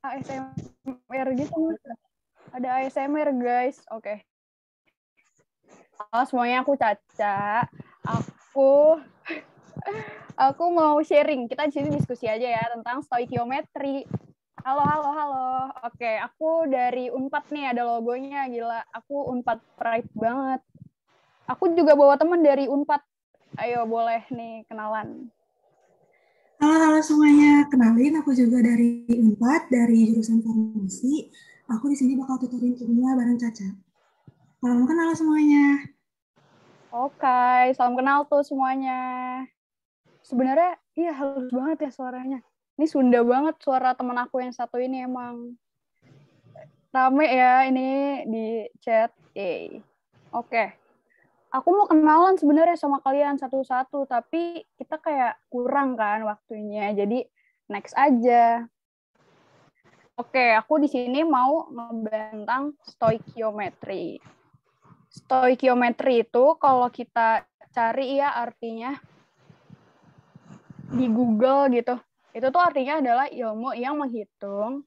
ASMR gitu. Ada ASMR guys. Oke. Halo semuanya, aku Caca. Aku aku mau sharing. Kita di sini diskusi aja ya tentang stoikiometri. Halo, halo, halo. Oke, aku dari Unpad nih, ada logonya. Gila, aku Unpad pride banget. Aku juga bawa teman dari Unpad. Ayo, boleh nih kenalan. Halo, halo semuanya. Kenalin, aku juga dari Unpad, dari jurusan farmasi. Aku di sini bakal tutorin kimia bareng Caca. Salam kenal semuanya. Oke, salam kenal tuh semuanya. Sebenarnya, iya halus banget ya suaranya. Ini Sunda banget suara teman aku yang satu ini emang. Rame ya ini di chat. Oke. Aku mau kenalan sebenarnya sama kalian satu-satu, tapi kita kayak kurang kan waktunya. Jadi next aja. Oke, aku di sini mau tentang stoikiometri. Stoikiometri itu kalau kita cari ya artinya di Google gitu itu tuh artinya adalah ilmu yang menghitung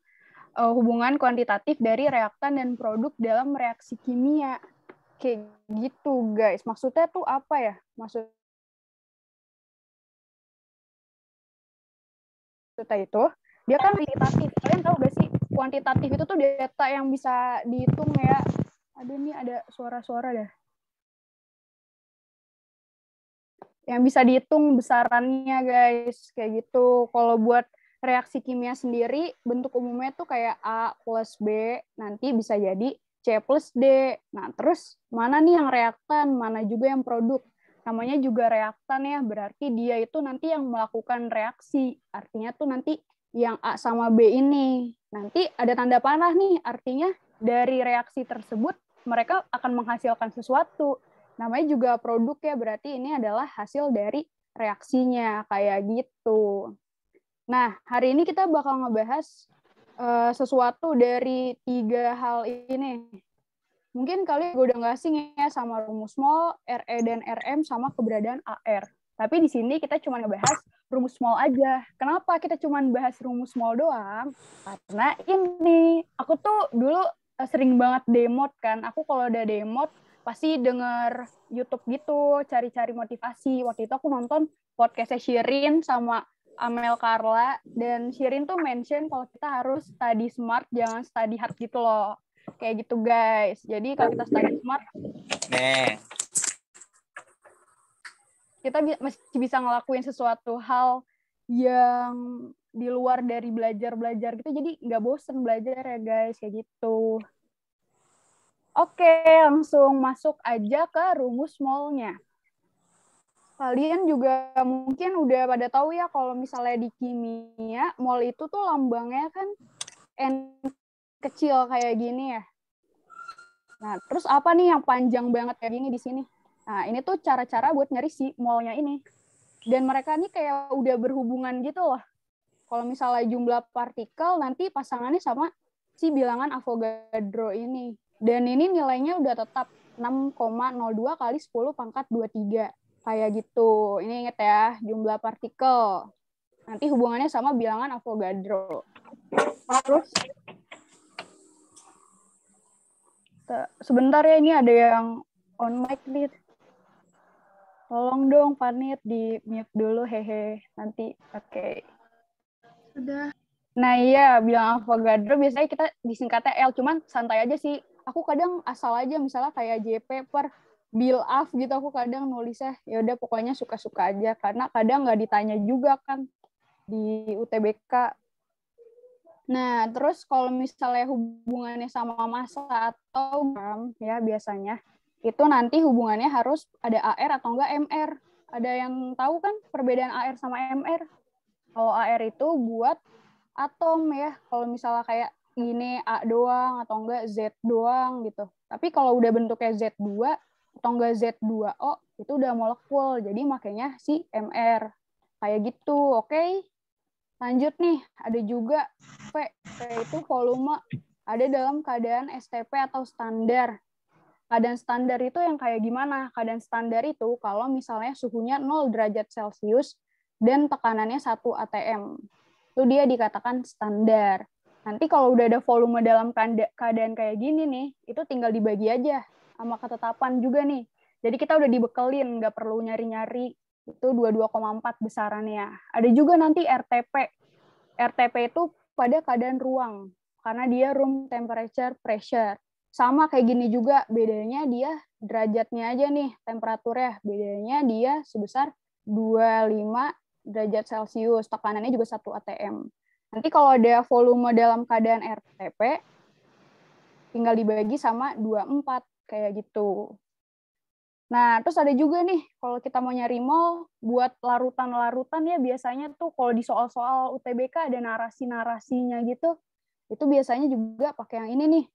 uh, hubungan kuantitatif dari reaktan dan produk dalam reaksi kimia. Kayak gitu, guys. Maksudnya tuh apa ya? Maksudnya itu, dia kan kuantitatif. Kalian tahu gak sih, kuantitatif itu tuh data yang bisa dihitung ya. Ada nih, ada suara-suara dah. yang bisa dihitung besarannya guys kayak gitu kalau buat reaksi kimia sendiri bentuk umumnya tuh kayak A plus B nanti bisa jadi C plus D. Nah terus mana nih yang reaktan? Mana juga yang produk? Namanya juga reaktan ya berarti dia itu nanti yang melakukan reaksi. Artinya tuh nanti yang A sama B ini. Nanti ada tanda panah nih artinya dari reaksi tersebut mereka akan menghasilkan sesuatu. Namanya juga produk ya berarti ini adalah hasil dari reaksinya kayak gitu. Nah hari ini kita bakal ngebahas uh, sesuatu dari tiga hal ini. Mungkin kalian udah nggak asing ya sama rumus mol, RE dan RM sama keberadaan AR. Tapi di sini kita cuma ngebahas rumus mol aja. Kenapa kita cuma bahas rumus mol doang? Karena ini aku tuh dulu eh, sering banget demot kan. Aku kalau udah demot pasti denger YouTube gitu, cari-cari motivasi. Waktu itu aku nonton podcastnya Shirin sama Amel Carla, dan Shirin tuh mention kalau kita harus study smart, jangan study hard gitu loh. Kayak gitu guys. Jadi kalau kita study smart, Nih. kita masih bisa ngelakuin sesuatu hal yang di luar dari belajar-belajar gitu. Jadi nggak bosen belajar ya guys, kayak gitu. Oke, langsung masuk aja ke rumus molnya. Kalian juga mungkin udah pada tahu ya kalau misalnya di kimia, mol itu tuh lambangnya kan N kecil kayak gini ya. Nah, terus apa nih yang panjang banget kayak gini di sini? Nah, ini tuh cara-cara buat nyari si molnya ini. Dan mereka nih kayak udah berhubungan gitu loh. Kalau misalnya jumlah partikel, nanti pasangannya sama si bilangan Avogadro ini. Dan ini nilainya udah tetap 6,02 kali 10 pangkat 23. Kayak gitu. Ini inget ya, jumlah partikel. Nanti hubungannya sama bilangan Avogadro. Terus, sebentar ya, ini ada yang on mic nih. Tolong dong, Panit, di mute dulu, hehe. Nanti, oke. Okay. Sudah. Nah iya, bilang Avogadro biasanya kita disingkatnya L, cuman santai aja sih aku kadang asal aja misalnya kayak JP per bill off gitu aku kadang nulisnya ya udah pokoknya suka-suka aja karena kadang nggak ditanya juga kan di UTBK. Nah, terus kalau misalnya hubungannya sama masa atau gram ya biasanya itu nanti hubungannya harus ada AR atau enggak MR. Ada yang tahu kan perbedaan AR sama MR? Kalau AR itu buat atom ya. Kalau misalnya kayak ini A doang atau enggak Z doang gitu. Tapi kalau udah bentuknya Z2 atau enggak Z2O itu udah molekul. Jadi makanya si MR. Kayak gitu, oke? Okay? Lanjut nih, ada juga V. V itu volume ada dalam keadaan STP atau standar. Keadaan standar itu yang kayak gimana? Keadaan standar itu kalau misalnya suhunya 0 derajat Celcius dan tekanannya 1 atm. Itu dia dikatakan standar. Nanti kalau udah ada volume dalam keadaan kayak gini nih, itu tinggal dibagi aja sama ketetapan juga nih. Jadi kita udah dibekelin, nggak perlu nyari-nyari itu 22,4 besarannya. Ada juga nanti RTP. RTP itu pada keadaan ruang, karena dia room temperature pressure. Sama kayak gini juga, bedanya dia derajatnya aja nih, temperaturnya. Bedanya dia sebesar 25 derajat Celcius, tekanannya juga 1 atm. Nanti kalau ada volume dalam keadaan RTP, tinggal dibagi sama 24, kayak gitu. Nah, terus ada juga nih, kalau kita mau nyari mol, buat larutan-larutan ya biasanya tuh kalau di soal-soal UTBK ada narasi-narasinya gitu, itu biasanya juga pakai yang ini nih.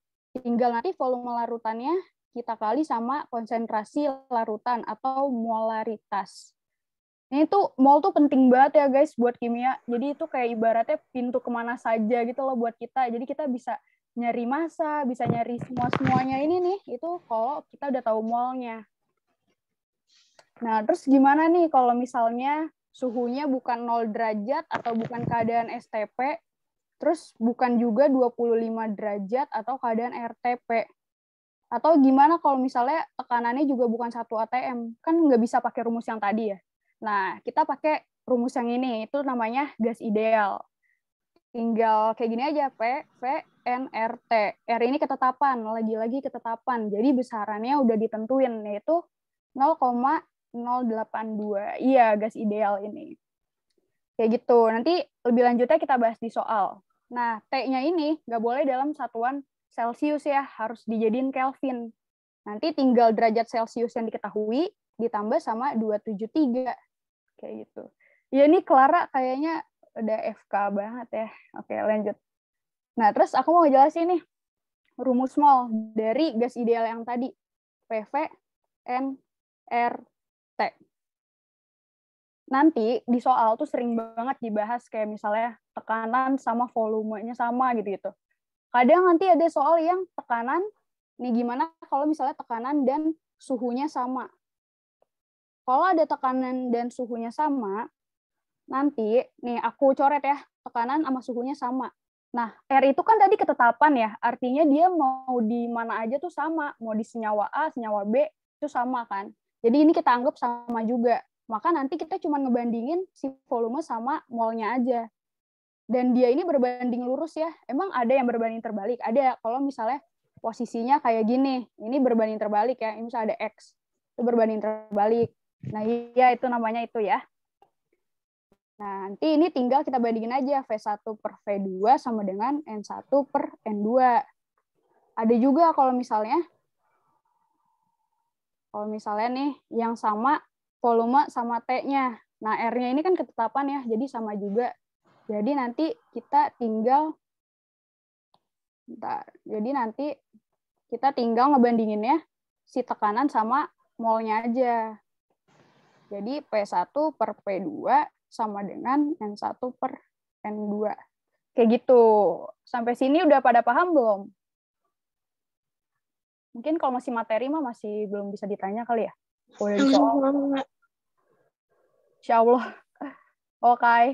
Tinggal nanti volume larutannya kita kali sama konsentrasi larutan atau molaritas. Ini tuh mol tuh penting banget ya guys buat kimia. Jadi itu kayak ibaratnya pintu ke mana saja gitu loh buat kita. Jadi kita bisa nyari masa, bisa nyari semua-semuanya ini nih. Itu kalau kita udah tahu molnya. Nah, terus gimana nih kalau misalnya suhunya bukan 0 derajat atau bukan keadaan STP, terus bukan juga 25 derajat atau keadaan RTP. Atau gimana kalau misalnya tekanannya juga bukan 1 atm, kan nggak bisa pakai rumus yang tadi ya. Nah, kita pakai rumus yang ini, itu namanya gas ideal. Tinggal kayak gini aja, P, V, N, R, T. R ini ketetapan, lagi-lagi ketetapan. Jadi besarannya udah ditentuin, yaitu 0,082. Iya, gas ideal ini. Kayak gitu. Nanti lebih lanjutnya kita bahas di soal. Nah, T-nya ini nggak boleh dalam satuan Celsius ya, harus dijadiin Kelvin. Nanti tinggal derajat Celsius yang diketahui ditambah sama 273 kayak gitu. Ya ini Clara kayaknya udah FK banget ya. Oke, lanjut. Nah, terus aku mau ngejelasin nih rumus mol dari gas ideal yang tadi. PV N R T. Nanti di soal tuh sering banget dibahas kayak misalnya tekanan sama volumenya sama gitu-gitu. Kadang nanti ada soal yang tekanan, nih gimana kalau misalnya tekanan dan suhunya sama. Kalau ada tekanan dan suhunya sama, nanti nih aku coret ya, tekanan sama suhunya sama. Nah, R itu kan tadi ketetapan ya, artinya dia mau di mana aja tuh sama, mau di senyawa A, senyawa B, itu sama kan. Jadi ini kita anggap sama juga. Maka nanti kita cuma ngebandingin si volume sama molnya aja. Dan dia ini berbanding lurus ya. Emang ada yang berbanding terbalik? Ada kalau misalnya posisinya kayak gini, ini berbanding terbalik ya. Ini misalnya ada X, itu berbanding terbalik. Nah, iya itu namanya itu ya. Nah, nanti ini tinggal kita bandingin aja V1 per V2 sama dengan N1 per N2. Ada juga kalau misalnya kalau misalnya nih yang sama volume sama T-nya. Nah, R-nya ini kan ketetapan ya, jadi sama juga. Jadi nanti kita tinggal Bentar. Jadi nanti kita tinggal ngebandinginnya si tekanan sama molnya aja. Jadi P1 per P2 sama dengan N1 per N2. Kayak gitu. Sampai sini udah pada paham belum? Mungkin kalau masih materi mah masih belum bisa ditanya kali ya? Boleh soal. Insya Allah. Oke. Okay.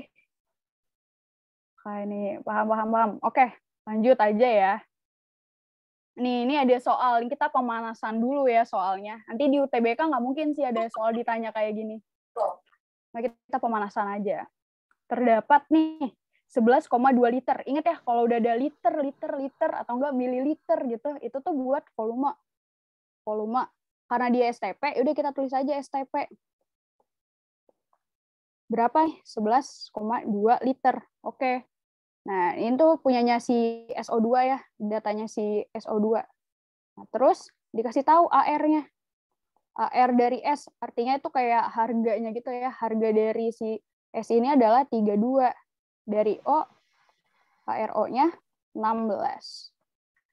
Oke, ini paham, paham, paham. Oke, lanjut aja ya. Nih, ini ada soal. Kita pemanasan dulu ya soalnya. Nanti di UTBK nggak mungkin sih ada soal ditanya kayak gini. Nah, kita pemanasan aja. Terdapat nih 11,2 liter. Ingat ya, kalau udah ada liter, liter, liter, atau enggak mililiter gitu, itu tuh buat volume. Volume. Karena dia STP, udah kita tulis aja STP. Berapa nih? 11,2 liter. Oke. Nah, ini tuh punyanya si SO2 ya, datanya si SO2. Nah, terus dikasih tahu AR-nya. AR dari S, artinya itu kayak harganya gitu ya. Harga dari si S ini adalah 32. Dari O, ARO-nya 16.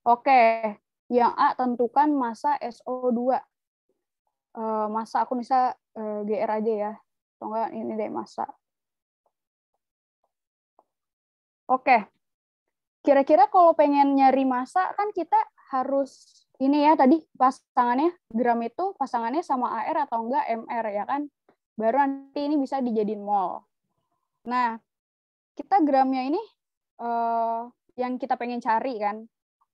Oke, yang A tentukan masa SO2. Uh, eh, masa aku bisa uh, GR aja ya. Atau enggak ini deh masa. Oke. Kira-kira kalau pengen nyari masa kan kita harus ini ya tadi pasangannya gram itu pasangannya sama AR atau enggak MR ya kan. Baru nanti ini bisa dijadiin mol. Nah, kita gramnya ini uh, yang kita pengen cari kan.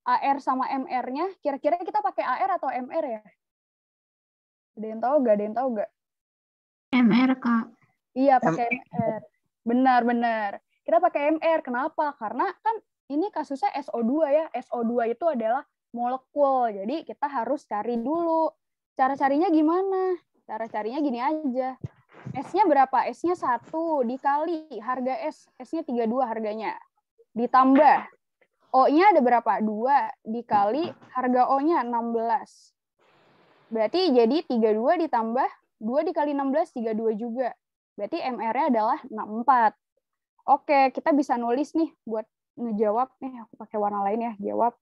AR sama MR-nya, kira-kira kita pakai AR atau MR ya? Ada yang tahu gak? Ada yang tahu gak? MR, Kak. Iya, pakai MR. Benar-benar. Kita pakai MR. Kenapa? Karena kan ini kasusnya SO2 ya. SO2 itu adalah molekul. Jadi kita harus cari dulu. Cara carinya gimana? Cara carinya gini aja. S-nya berapa? S-nya 1 dikali harga S. S-nya 32 harganya. Ditambah O-nya ada berapa? 2 dikali harga O-nya 16. Berarti jadi 32 ditambah 2 dikali 16, 32 juga. Berarti MR-nya adalah 64. Oke, kita bisa nulis nih buat ngejawab. Nih, aku pakai warna lain ya, jawab.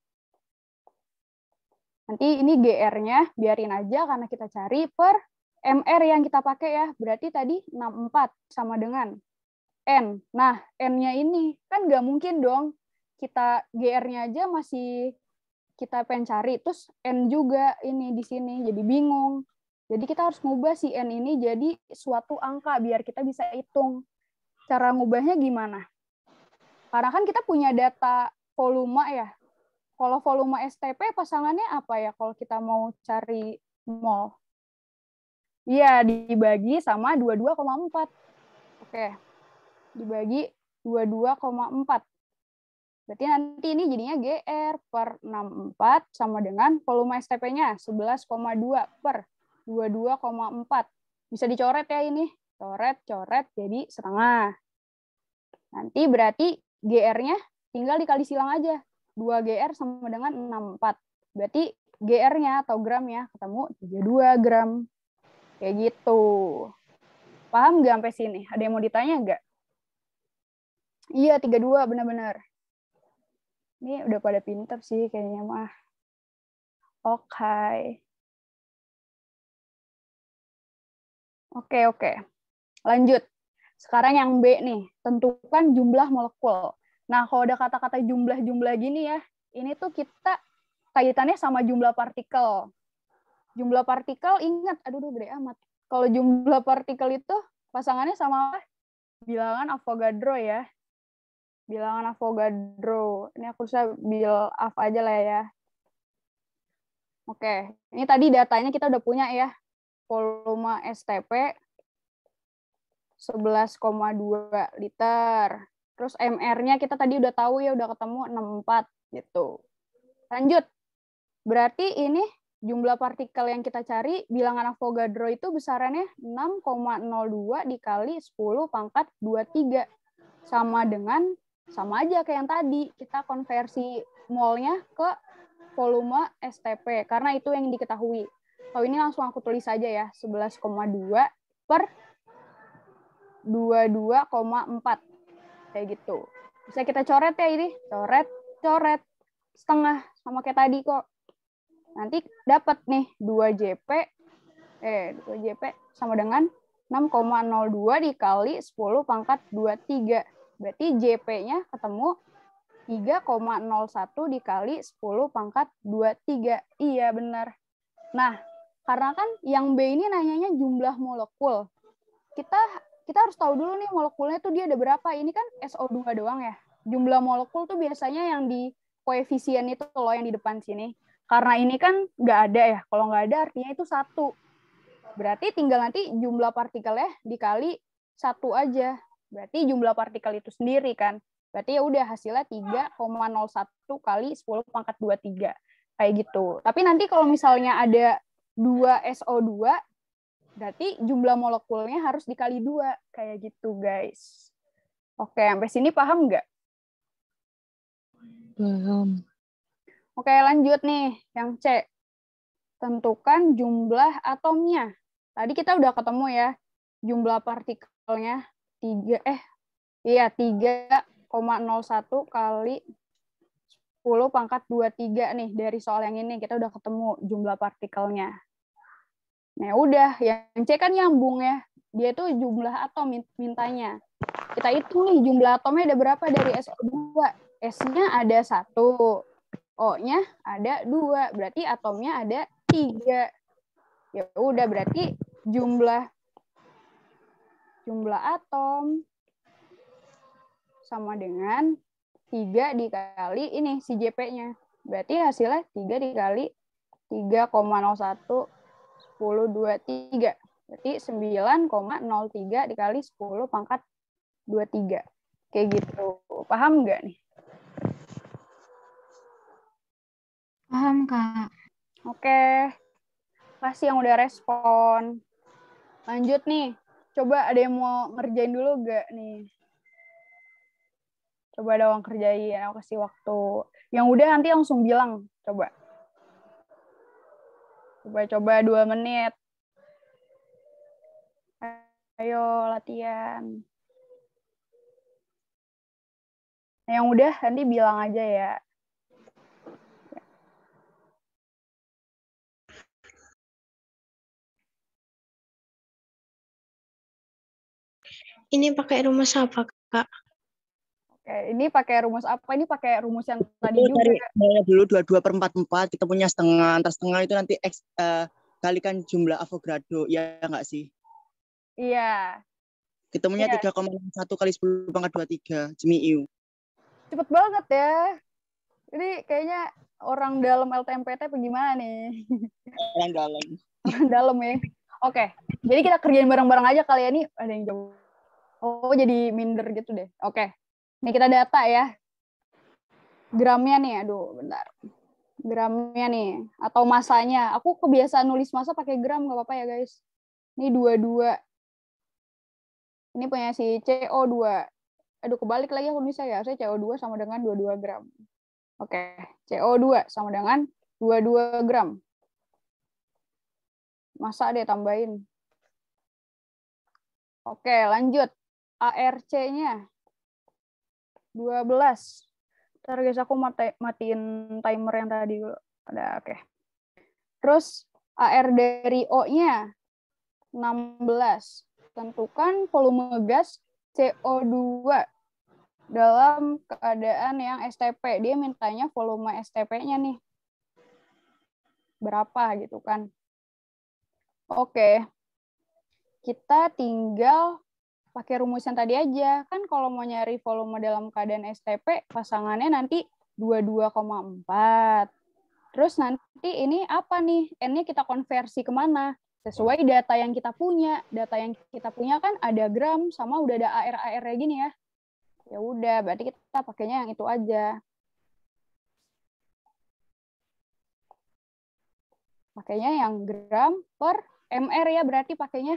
Nanti ini GR-nya, biarin aja karena kita cari per MR yang kita pakai ya. Berarti tadi 64 sama dengan N. Nah, N-nya ini kan nggak mungkin dong kita GR-nya aja masih kita pengen cari, terus N juga ini di sini, jadi bingung. Jadi kita harus ngubah si N ini jadi suatu angka biar kita bisa hitung. Cara ngubahnya gimana? Karena kan kita punya data volume ya. Kalau volume STP pasangannya apa ya kalau kita mau cari mol? Iya, dibagi sama 22,4. Oke. Dibagi 22,4. Berarti nanti ini jadinya GR per 64 sama dengan volume STP-nya 11,2 per 22,4. Bisa dicoret ya ini. Coret, coret, jadi setengah. Nanti berarti GR-nya tinggal dikali silang aja. 2 GR sama dengan 64. Berarti GR-nya atau gramnya ketemu 32 gram. Kayak gitu. Paham nggak sampai sini? Ada yang mau ditanya nggak? Iya, 32 benar-benar. Ini udah pada pinter sih kayaknya mah. Oke. Okay. Oke, oke. Lanjut. Sekarang yang B nih, tentukan jumlah molekul. Nah, kalau ada kata-kata jumlah-jumlah gini ya, ini tuh kita kaitannya sama jumlah partikel. Jumlah partikel, ingat, aduh, aduh gede amat. Kalau jumlah partikel itu pasangannya sama bilangan Avogadro ya bilangan Avogadro. Ini aku bisa bil af aja lah ya. Oke, ini tadi datanya kita udah punya ya. Volume STP 11,2 liter. Terus MR-nya kita tadi udah tahu ya, udah ketemu 64 gitu. Lanjut. Berarti ini jumlah partikel yang kita cari, bilangan Avogadro itu besarannya 6,02 dikali 10 pangkat 23. Sama dengan sama aja kayak yang tadi kita konversi molnya ke volume STP karena itu yang diketahui. Kalau ini langsung aku tulis saja ya 11,2 per 22,4 kayak gitu. Bisa kita coret ya ini, coret, coret setengah sama kayak tadi kok. Nanti dapat nih 2 JP eh 2 JP sama dengan 6,02 dikali 10 pangkat 23 Berarti JP-nya ketemu 3,01 dikali 10 pangkat 23. Iya, benar. Nah, karena kan yang B ini nanyanya jumlah molekul. Kita kita harus tahu dulu nih molekulnya tuh dia ada berapa. Ini kan SO2 doang ya. Jumlah molekul tuh biasanya yang di koefisien itu loh yang di depan sini. Karena ini kan nggak ada ya. Kalau nggak ada artinya itu satu. Berarti tinggal nanti jumlah partikelnya dikali satu aja. Berarti jumlah partikel itu sendiri kan. Berarti ya udah hasilnya 3,01 kali 10 pangkat 23. Kayak gitu. Tapi nanti kalau misalnya ada 2 SO2, berarti jumlah molekulnya harus dikali 2. Kayak gitu, guys. Oke, sampai sini paham nggak? Paham. Oke, lanjut nih. Yang C. Tentukan jumlah atomnya. Tadi kita udah ketemu ya, jumlah partikelnya tiga eh iya tiga koma nol satu kali sepuluh pangkat dua tiga nih dari soal yang ini kita udah ketemu jumlah partikelnya. Nah, udah yang C kan nyambung ya. Dia tuh jumlah atom mintanya. Kita hitung nih jumlah atomnya ada berapa dari SO2. S-nya ada satu, O-nya ada dua, berarti atomnya ada tiga. Ya udah berarti jumlah jumlah atom sama dengan 3 dikali ini si JP-nya. Berarti hasilnya 3 dikali 3,01 10 23. Berarti 9,03 dikali 10 pangkat 23. Kayak gitu. Paham nggak nih? Paham, Kak. Oke. Kasih yang udah respon. Lanjut nih. Coba ada yang mau ngerjain dulu gak nih? Coba dong kerjain. Aku kasih waktu. Yang udah nanti langsung bilang. Coba. Coba-coba dua menit. Ayo latihan. Nah, yang udah nanti bilang aja ya. Ini pakai rumus apa, Kak? Oke, ini pakai rumus apa? Ini pakai rumus yang tadi Itu juga. dari dulu 22 per 4 4 kita punya setengah antar setengah itu nanti X eh, kalikan jumlah Avogadro ya nggak sih Iya. kita punya Iya. 3,1 kali 10 pangkat 23 jemiu Cepet banget ya. Ini kayaknya orang dalam LTMPT apa gimana nih? orang dalam Orang dalam ya. Oke, jadi kita kerjain bareng-bareng aja kali ya. Ini ada yang jauh. Oh, jadi minder gitu deh. Oke, ini kita data ya. Gramnya nih, aduh bentar. Gramnya nih, atau masanya. Aku kebiasaan nulis masa pakai gram, nggak apa-apa ya guys. Ini 22. Ini punya si CO2. Aduh, kebalik lagi aku nulisnya ya. Saya CO2 sama dengan 22 gram. Oke, CO2 sama dengan 22 gram. Masa deh tambahin. Oke, lanjut. ARC-nya 12. Ntar guys, aku mati- matiin timer yang tadi dulu. Ada, oke. Terus AR dari O-nya 16. Tentukan volume gas CO2 dalam keadaan yang STP. Dia mintanya volume STP-nya nih. Berapa gitu kan. Oke. Kita tinggal pakai rumus yang tadi aja. Kan kalau mau nyari volume dalam keadaan STP, pasangannya nanti 22,4. Terus nanti ini apa nih? N-nya kita konversi ke mana? Sesuai data yang kita punya. Data yang kita punya kan ada gram sama udah ada AR-AR -AR gini ya. Ya udah, berarti kita pakainya yang itu aja. Pakainya yang gram per MR ya berarti pakainya.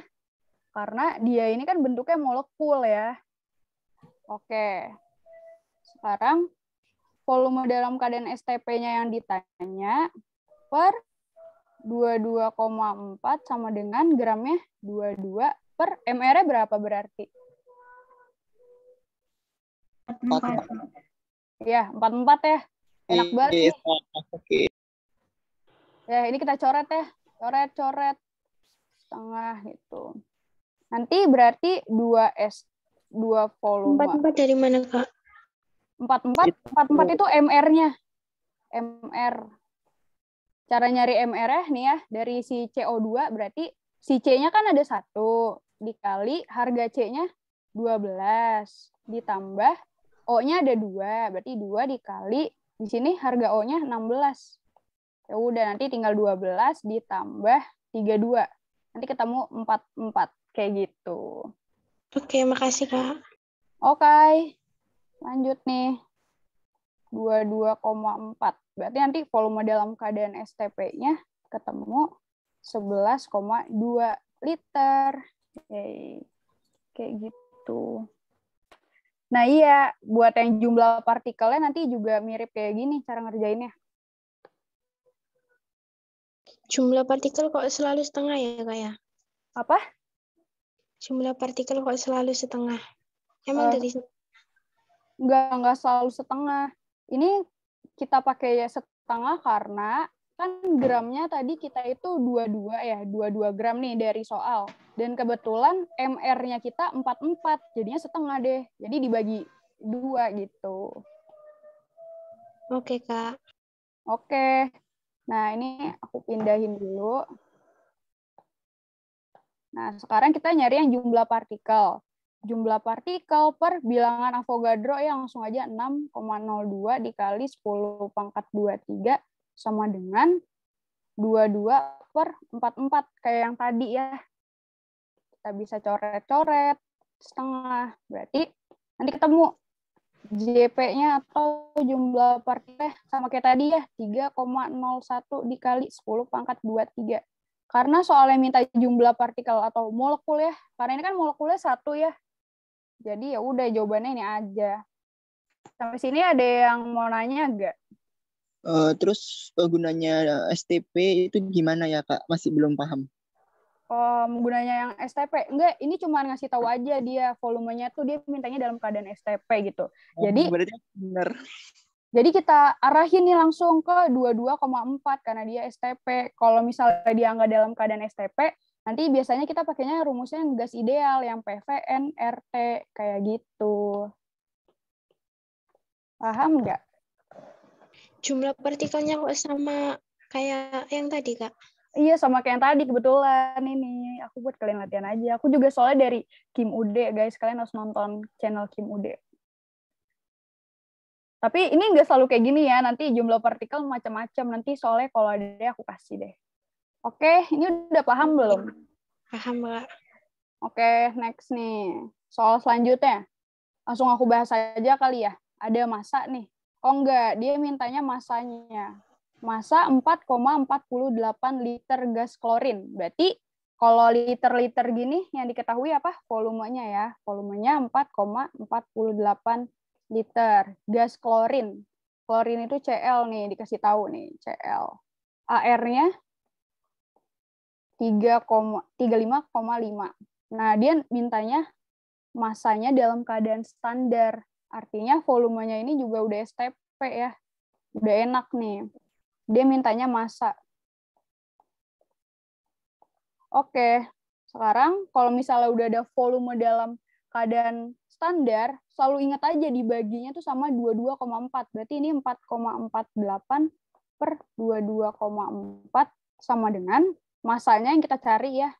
Karena dia ini kan bentuknya molekul ya. Oke. Sekarang volume dalam keadaan STP-nya yang ditanya per 22,4 sama dengan gramnya 22 per MR-nya berapa berarti? Empat. Ya, 44 ya. Enak banget nih. Iya, oke Ya, ini kita coret ya. Coret, coret. Setengah gitu. Nanti berarti 2 S, 2 volume. Empat-empat dari mana, Kak? 44, 44 itu MR-nya. MR. Cara nyari MR-nya nih ya, dari si CO2 berarti si C-nya kan ada satu dikali harga C-nya 12 ditambah O-nya ada dua, berarti dua dikali di sini harga O-nya 16. Ya udah nanti tinggal 12 ditambah 32. Nanti ketemu 44 kayak gitu. Oke, makasih, Kak. Oke. Lanjut nih. 22,4. Berarti nanti volume dalam keadaan STP-nya ketemu 11,2 liter. Yeay. Kayak gitu. Nah iya, buat yang jumlah partikelnya nanti juga mirip kayak gini cara ngerjainnya. Jumlah partikel kok selalu setengah ya, Kak ya? Apa? Jumlah partikel kok selalu setengah. Emang Eh, dari Nggak, nggak selalu setengah. Ini kita pakai setengah karena kan gramnya tadi kita itu 22 ya, 22 gram nih dari soal. Dan kebetulan MR-nya kita 44, jadinya setengah deh. Jadi dibagi dua gitu. Oke, Kak. Oke. Nah, ini aku pindahin dulu. Nah, sekarang kita nyari yang jumlah partikel. jumlah partikel per bilangan Avogadro ya langsung aja 6,02 dikali 10 pangkat 23 sama dengan 22 per 44 kayak yang tadi ya. Kita bisa coret-coret setengah. Berarti nanti ketemu JP-nya atau jumlah partikel sama kayak tadi ya 3,01 dikali 10 pangkat 23. Karena soalnya minta jumlah partikel atau molekul ya. Karena ini kan molekulnya satu ya. Jadi ya udah jawabannya ini aja. Sampai sini ada yang mau nanya enggak? Uh, terus uh, gunanya STP itu gimana ya kak? Masih belum paham. Um, gunanya yang STP enggak ini cuma ngasih tahu aja dia volumenya tuh dia mintanya dalam keadaan STP gitu. Oh, jadi berarti benar. Jadi kita arahin nih langsung ke 22,4 karena dia STP. Kalau misalnya dia nggak dalam keadaan STP, nanti biasanya kita pakainya rumusnya yang gas ideal, yang PVN, RT, kayak gitu. Paham nggak? Jumlah partikelnya kok sama kayak yang tadi, Kak? Iya, sama kayak yang tadi kebetulan ini. Aku buat kalian latihan aja. Aku juga soalnya dari Kim Ude, guys. Kalian harus nonton channel Kim Ude. Tapi ini nggak selalu kayak gini ya. Nanti jumlah partikel macam-macam. Nanti soalnya kalau ada aku kasih deh. Oke, ini udah paham belum? Paham, Kak. Oke, next nih. Soal selanjutnya. Langsung aku bahas aja kali ya. Ada masa nih. Oh enggak, dia mintanya masanya. Masa 4,48 liter gas klorin. Berarti kalau liter-liter gini yang diketahui apa? Volumenya ya. Volumenya 4,48 liter gas klorin. Klorin itu Cl nih, dikasih tahu nih, Cl. AR-nya 35,5. Nah, dia mintanya masanya dalam keadaan standar. Artinya volumenya ini juga udah STP ya. Udah enak nih. Dia mintanya masa. Oke, sekarang kalau misalnya udah ada volume dalam keadaan standar, selalu ingat aja dibaginya tuh sama 22,4. Berarti ini 4,48 per 22,4 sama dengan masanya yang kita cari ya.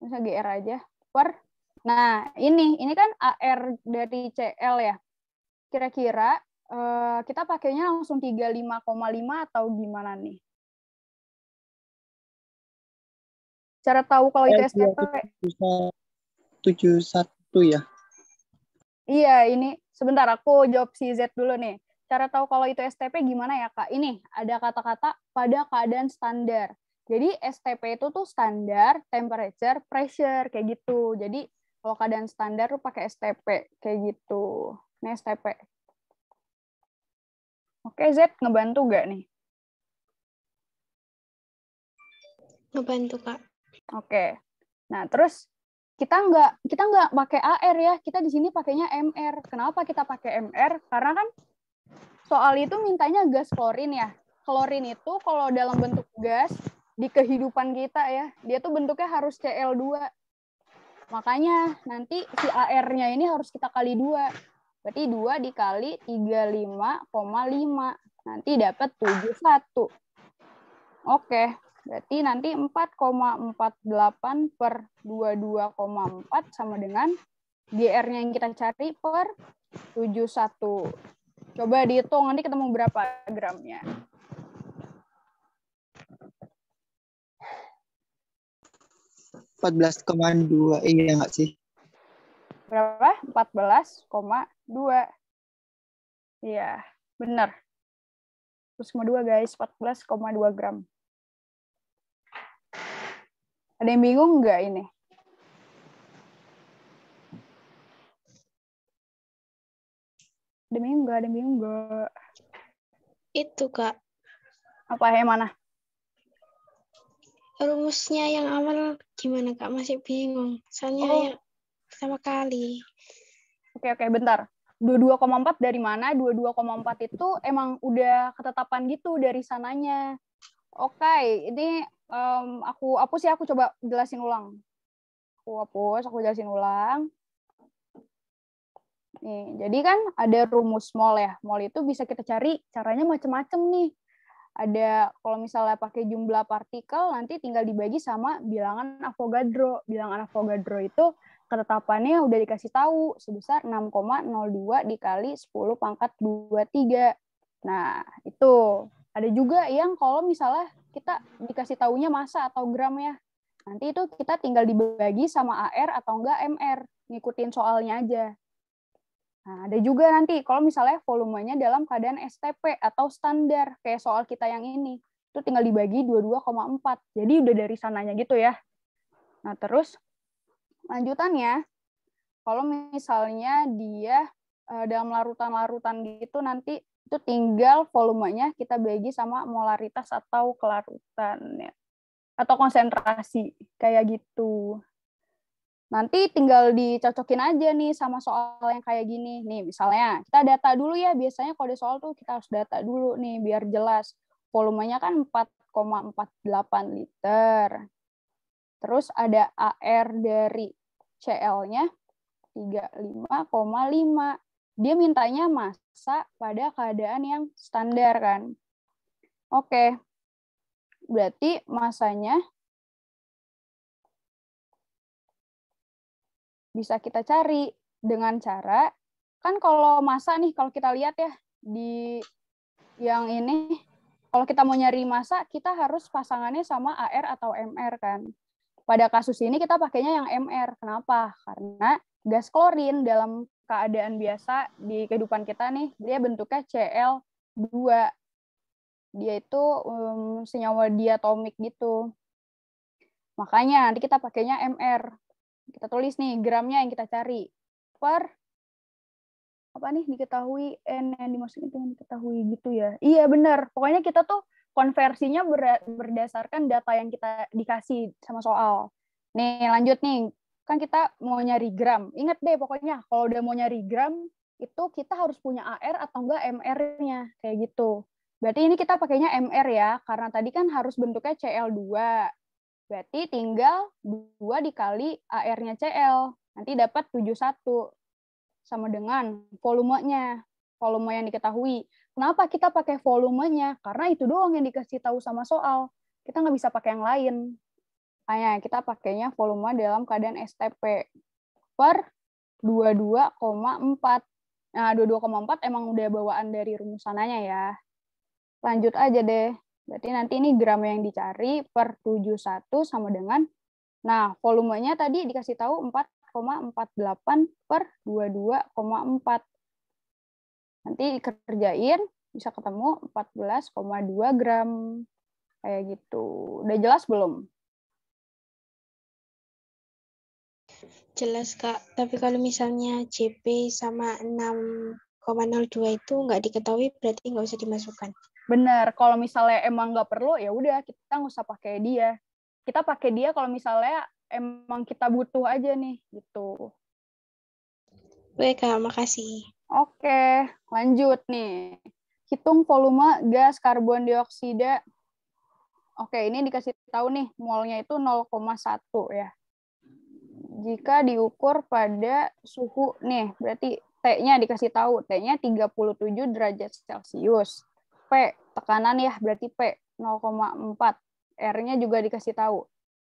Bisa GR aja per Nah, ini ini kan AR dari CL ya. Kira-kira uh, kita pakainya langsung 35,5 atau gimana nih? Cara tahu kalau itu STP? 71 ya. Iya, ini sebentar aku jawab si Z dulu nih. Cara tahu kalau itu STP gimana ya, Kak? Ini ada kata-kata pada keadaan standar. Jadi STP itu tuh standar, temperature, pressure kayak gitu. Jadi kalau keadaan standar tuh pakai STP kayak gitu. Ini STP. Oke, Z ngebantu gak nih? Ngebantu, Kak. Oke. Nah, terus kita nggak kita nggak pakai AR ya. Kita di sini pakainya MR kenapa kita pakai MR karena kan soal itu mintanya gas klorin ya. Klorin itu kalau dalam bentuk gas di kehidupan kita ya dia tuh bentuknya harus Cl2 makanya nanti si AR-nya ini harus kita kali dua. Berarti 2 dikali 35,5 nanti dapat 71 oke Berarti nanti 4,48 per 22,4 sama dengan GR-nya yang kita cari per 71. Coba dihitung, nanti ketemu berapa gramnya. empat belas koma dua iya nggak sih? Berapa? empat belas koma dua. Iya benar. terus dua guys. empat belas koma dua gram ada yang bingung nggak ini? Ada yang bingung nggak? Ada yang bingung nggak? Itu, Kak. Apa yang mana? Rumusnya yang awal gimana, Kak? Masih bingung. Soalnya oh. yang pertama kali. Oke, oke, bentar. 22,4 dari mana? 22,4 itu emang udah ketetapan gitu dari sananya. Oke, ini um, aku apa sih aku coba jelasin ulang. Aku hapus, aku jelasin ulang. Nih, jadi kan ada rumus mol ya. Mol itu bisa kita cari caranya macam-macam nih. Ada kalau misalnya pakai jumlah partikel nanti tinggal dibagi sama bilangan Avogadro. Bilangan Avogadro itu ketetapannya udah dikasih tahu sebesar 6,02 dikali 10 pangkat 23. Nah, itu. Ada juga yang kalau misalnya kita dikasih taunya masa atau gram ya. Nanti itu kita tinggal dibagi sama AR atau enggak MR. Ngikutin soalnya aja. Nah, ada juga nanti kalau misalnya volumenya dalam keadaan STP atau standar, kayak soal kita yang ini. Itu tinggal dibagi 22,4. Jadi udah dari sananya gitu ya. Nah, terus lanjutannya kalau misalnya dia uh, dalam larutan-larutan gitu nanti itu tinggal volumenya kita bagi sama molaritas atau kelarutan ya. Atau konsentrasi kayak gitu. Nanti tinggal dicocokin aja nih sama soal yang kayak gini. Nih misalnya kita data dulu ya. Biasanya ada soal tuh kita harus data dulu nih biar jelas. Volumenya kan 4,48 liter. Terus ada AR dari CL-nya 35,5. Dia mintanya masa pada keadaan yang standar kan. Oke. Berarti masanya bisa kita cari dengan cara kan kalau masa nih kalau kita lihat ya di yang ini kalau kita mau nyari masa kita harus pasangannya sama AR atau MR kan. Pada kasus ini kita pakainya yang MR. Kenapa? Karena gas klorin dalam keadaan biasa di kehidupan kita nih, dia bentuknya Cl2. Dia itu um, senyawa diatomik gitu. Makanya nanti kita pakainya MR. Kita tulis nih gramnya yang kita cari per apa nih diketahui n yang dimasukin itu yang diketahui gitu ya. Iya benar. Pokoknya kita tuh konversinya ber, berdasarkan data yang kita dikasih sama soal. Nih, lanjut nih. Kan kita mau nyari gram. Ingat deh pokoknya kalau udah mau nyari gram itu kita harus punya AR atau enggak MR-nya kayak gitu. Berarti ini kita pakainya MR ya, karena tadi kan harus bentuknya CL2. Berarti tinggal 2 dikali AR-nya CL. Nanti dapat 71 sama dengan volumenya. Volume yang diketahui. Kenapa kita pakai volumenya? Karena itu doang yang dikasih tahu sama soal. Kita nggak bisa pakai yang lain. Hanya kita pakainya volume dalam keadaan STP per 22,4. Nah, 22,4 emang udah bawaan dari rumusananya ya. Lanjut aja deh. Berarti nanti ini gram yang dicari per 71 sama dengan, nah volumenya tadi dikasih tahu 4,48 per 22,4 nanti kerjain bisa ketemu 14,2 gram kayak gitu. Udah jelas belum? Jelas Kak, tapi kalau misalnya JP sama 6,02 itu nggak diketahui berarti nggak usah dimasukkan. Benar, kalau misalnya emang nggak perlu ya udah kita nggak usah pakai dia. Kita pakai dia kalau misalnya emang kita butuh aja nih gitu. Baik Kak, makasih. Oke, lanjut nih. Hitung volume gas karbon dioksida. Oke, ini dikasih tahu nih, molnya itu 0,1 ya. Jika diukur pada suhu nih, berarti T-nya dikasih tahu, T-nya 37 derajat Celcius. P, tekanan ya, berarti P 0,4. R-nya juga dikasih tahu.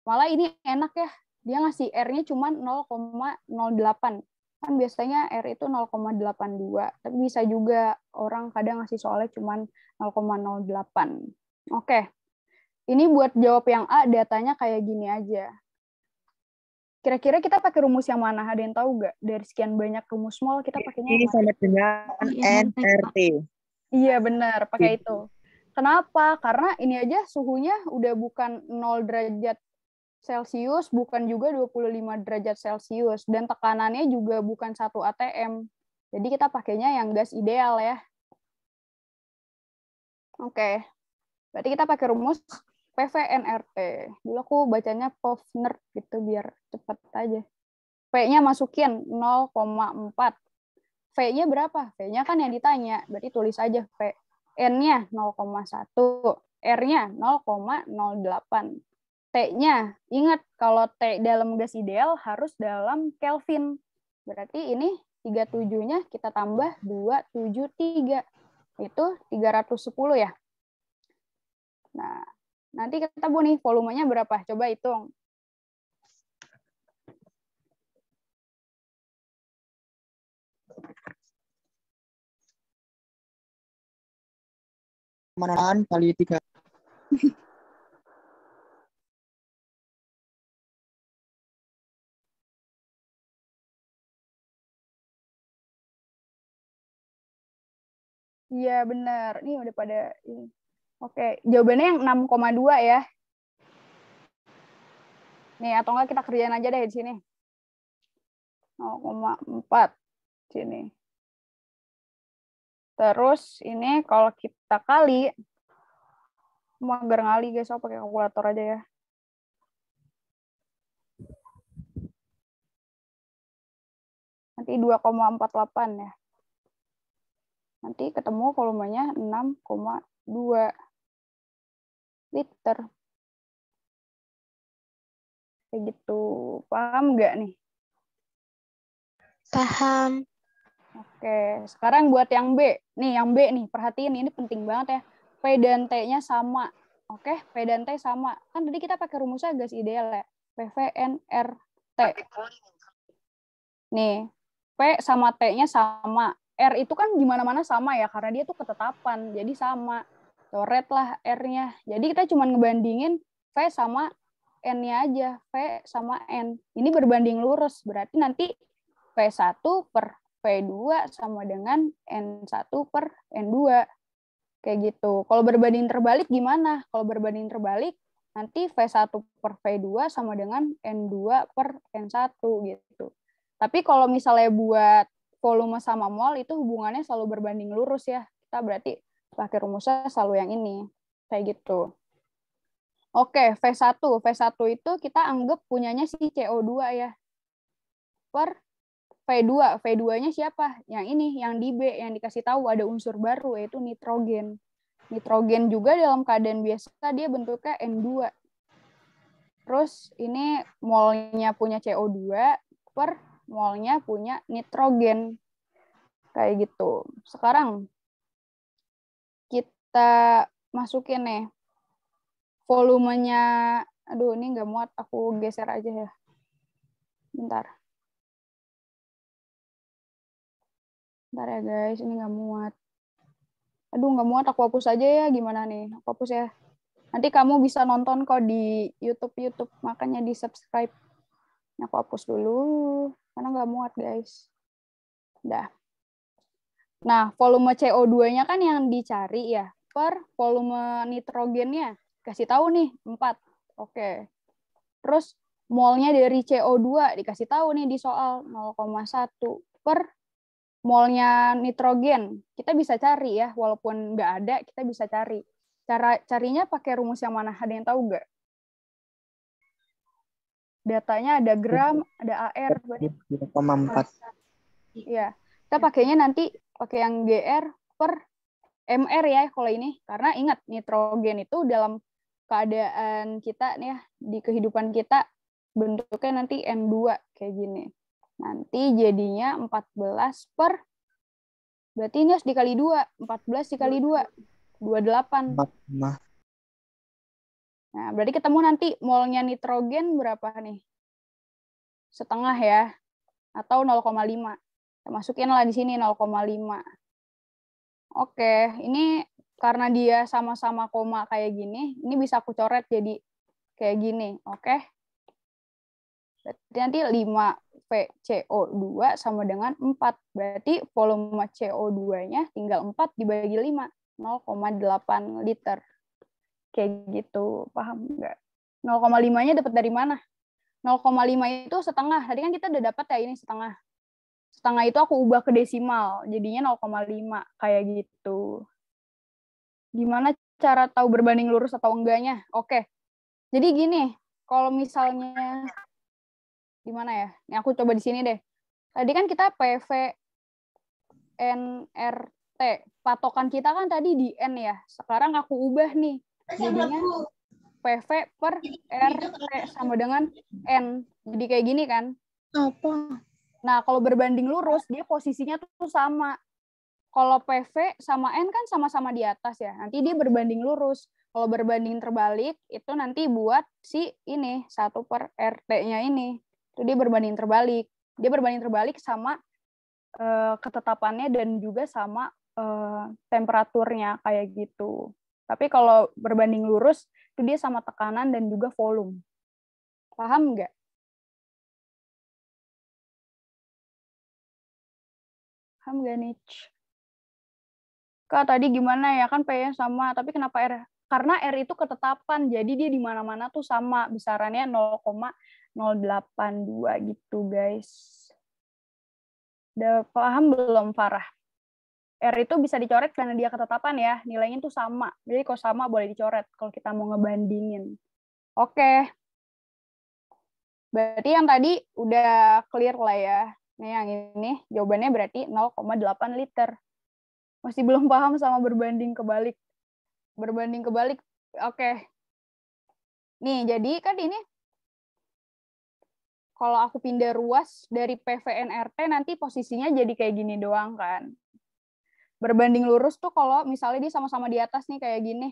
Malah ini enak ya, dia ngasih R-nya cuma 0,08 kan biasanya R itu 0,82 tapi bisa juga orang kadang ngasih soalnya cuma 0,08 oke ini buat jawab yang A datanya kayak gini aja kira-kira kita pakai rumus yang mana? Ada yang tahu nggak? Dari sekian banyak rumus mol kita pakainya ini sama dengan NRT iya benar. Pakai itu. Kenapa? Karena ini aja suhunya udah bukan 0 derajat Celcius bukan juga 25 derajat Celcius. Dan tekanannya juga bukan satu ATM. Jadi kita pakainya yang gas ideal ya. Oke. Berarti kita pakai rumus PVNRT. Dulu aku bacanya POVNERT gitu biar cepet aja. P-nya masukin 0,4. V-nya berapa? V-nya kan yang ditanya. Berarti tulis aja V. N-nya 0,1. R-nya 0,08. T-nya, ingat kalau T dalam gas ideal harus dalam Kelvin. Berarti ini 37-nya kita tambah 273. Itu 310 ya. Nah, Nanti kita ketemu nih volumenya berapa. Coba hitung. Menahan kali tiga. Iya benar. Ini udah pada ini. Oke, jawabannya yang 6,2 ya. Nih, atau enggak kita kerjain aja deh di sini. 0,4 sini. Terus ini kalau kita kali mau agar ngali guys, aku pakai kalkulator aja ya. Nanti 2,48 ya. Nanti ketemu volumenya 6,2 liter. Kayak gitu. Paham nggak nih? Paham. Oke, sekarang buat yang B. Nih, yang B nih, perhatiin ini penting banget ya. P dan T-nya sama. Oke, P dan T sama. Kan tadi kita pakai rumusnya gas ideal ya. PV, N, R, T. Nih, P sama T-nya sama. R itu kan di mana-mana sama ya, karena dia tuh ketetapan. Jadi sama. Coret lah R-nya. Jadi kita cuma ngebandingin V sama N-nya aja. V sama N. Ini berbanding lurus. Berarti nanti V1 per V2 sama dengan N1 per N2. Kayak gitu. Kalau berbanding terbalik gimana? Kalau berbanding terbalik, nanti V1 per V2 sama dengan N2 per N1 gitu. Tapi kalau misalnya buat volume sama mol, itu hubungannya selalu berbanding lurus ya. Kita berarti pakai rumusnya selalu yang ini. Kayak gitu. Oke, V1. V1 itu kita anggap punyanya si CO2 ya. Per V2, V2-nya siapa? Yang ini, yang di B, yang dikasih tahu ada unsur baru, yaitu nitrogen. Nitrogen juga dalam keadaan biasa, dia bentuknya N2. Terus ini molnya punya CO2 per molnya punya nitrogen. Kayak gitu. Sekarang kita masukin nih volumenya. Aduh, ini nggak muat. Aku geser aja ya. Bentar. Bentar ya guys, ini nggak muat. Aduh, nggak muat, aku hapus aja ya. Gimana nih? Aku hapus ya. Nanti kamu bisa nonton kok di YouTube-YouTube, makanya di subscribe. Ini aku hapus dulu, karena nggak muat guys. Udah. Nah, volume CO2-nya kan yang dicari ya, per volume nitrogennya. Kasih tahu nih, 4. Oke. Terus molnya dari CO2 dikasih tahu nih di soal 0,1 per molnya nitrogen. Kita bisa cari ya, walaupun nggak ada, kita bisa cari. Cara carinya pakai rumus yang mana? Ada yang tahu nggak? Datanya ada gram, ada AR. 0,4. Iya. Kita pakainya nanti pakai yang GR per MR ya kalau ini. Karena ingat, nitrogen itu dalam keadaan kita nih ya, di kehidupan kita bentuknya nanti N2 kayak gini. Nanti jadinya 14 per berarti ini harus dikali 2. 14 dikali 2. 28. Nah, Nah, berarti ketemu nanti molnya nitrogen berapa nih? Setengah ya. Atau 0,5. Kita masukin lah di sini 0,5. Oke, ini karena dia sama-sama koma kayak gini, ini bisa aku coret jadi kayak gini, oke? Berarti nanti 5 VCO2 sama dengan 4. Berarti volume CO2-nya tinggal 4 dibagi 5, 0,8 liter. Kayak gitu, paham nggak? 0,5-nya dapat dari mana? 0,5 itu setengah. Tadi kan kita udah dapat ya ini setengah. Setengah itu aku ubah ke desimal, jadinya 0,5 kayak gitu. Gimana cara tahu berbanding lurus atau enggaknya? Oke. Jadi gini, kalau misalnya di mana ya? Ini aku coba di sini deh. Tadi kan kita PV NRT. Patokan kita kan tadi di N ya. Sekarang aku ubah nih. Jadinya PV per RT sama dengan N. Jadi kayak gini kan. Apa? Nah, kalau berbanding lurus, dia posisinya tuh sama. Kalau PV sama N kan sama-sama di atas ya. Nanti dia berbanding lurus. Kalau berbanding terbalik, itu nanti buat si ini, satu per RT-nya ini itu dia berbanding terbalik. Dia berbanding terbalik sama uh, ketetapannya dan juga sama uh, temperaturnya kayak gitu. Tapi kalau berbanding lurus, itu dia sama tekanan dan juga volume. Paham nggak? Paham nggak, Nich? Kak, tadi gimana ya? Kan P-nya sama, tapi kenapa R? Karena R itu ketetapan, jadi dia di mana-mana tuh sama, besarannya 0,082 gitu, guys. Udah paham belum, Farah? R itu bisa dicoret karena dia ketetapan ya, nilainya tuh sama. Jadi kalau sama boleh dicoret kalau kita mau ngebandingin. Oke. Berarti yang tadi udah clear lah ya. Nah, yang ini jawabannya berarti 0,8 liter. Masih belum paham sama berbanding kebalik. Berbanding kebalik. Oke. Nih, jadi kan ini kalau aku pindah ruas dari PVNRT nanti posisinya jadi kayak gini doang kan. Berbanding lurus tuh kalau misalnya dia sama-sama di atas nih kayak gini.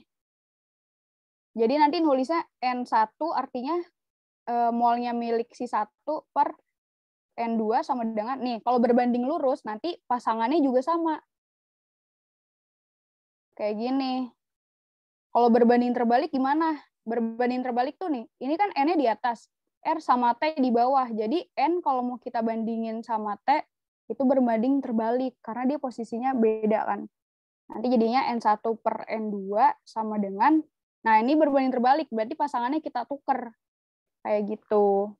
Jadi nanti nulisnya N1 artinya e, molnya milik si 1 per N2 sama dengan, nih kalau berbanding lurus nanti pasangannya juga sama. Kayak gini. Kalau berbanding terbalik gimana? Berbanding terbalik tuh nih, ini kan N-nya di atas, R sama T di bawah. Jadi N kalau mau kita bandingin sama T, itu berbanding terbalik, karena dia posisinya beda kan. Nanti jadinya N1 per N2 sama dengan, nah ini berbanding terbalik, berarti pasangannya kita tuker. Kayak gitu.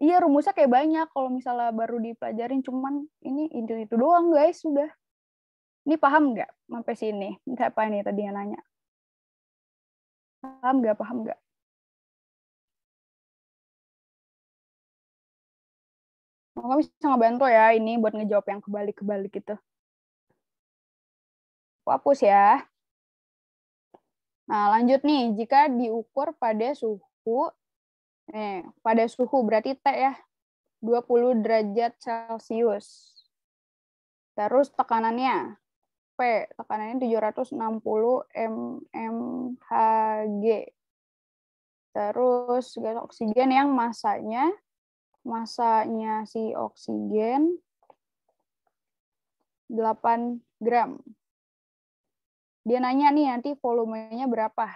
Iya rumusnya kayak banyak kalau misalnya baru dipelajarin cuman ini itu itu doang guys sudah. Ini paham nggak sampai sini? Nggak apa ini tadi yang nanya. Paham nggak? Paham nggak? Semoga bisa ngebantu ya ini buat ngejawab yang kebalik-kebalik itu. Aku hapus ya. Nah, lanjut nih. Jika diukur pada suhu Nih, pada suhu berarti T ya, 20 derajat Celcius. Terus tekanannya, P, tekanannya 760 mmHg. Terus gas oksigen yang masanya, masanya si oksigen 8 gram. Dia nanya nih nanti volumenya berapa.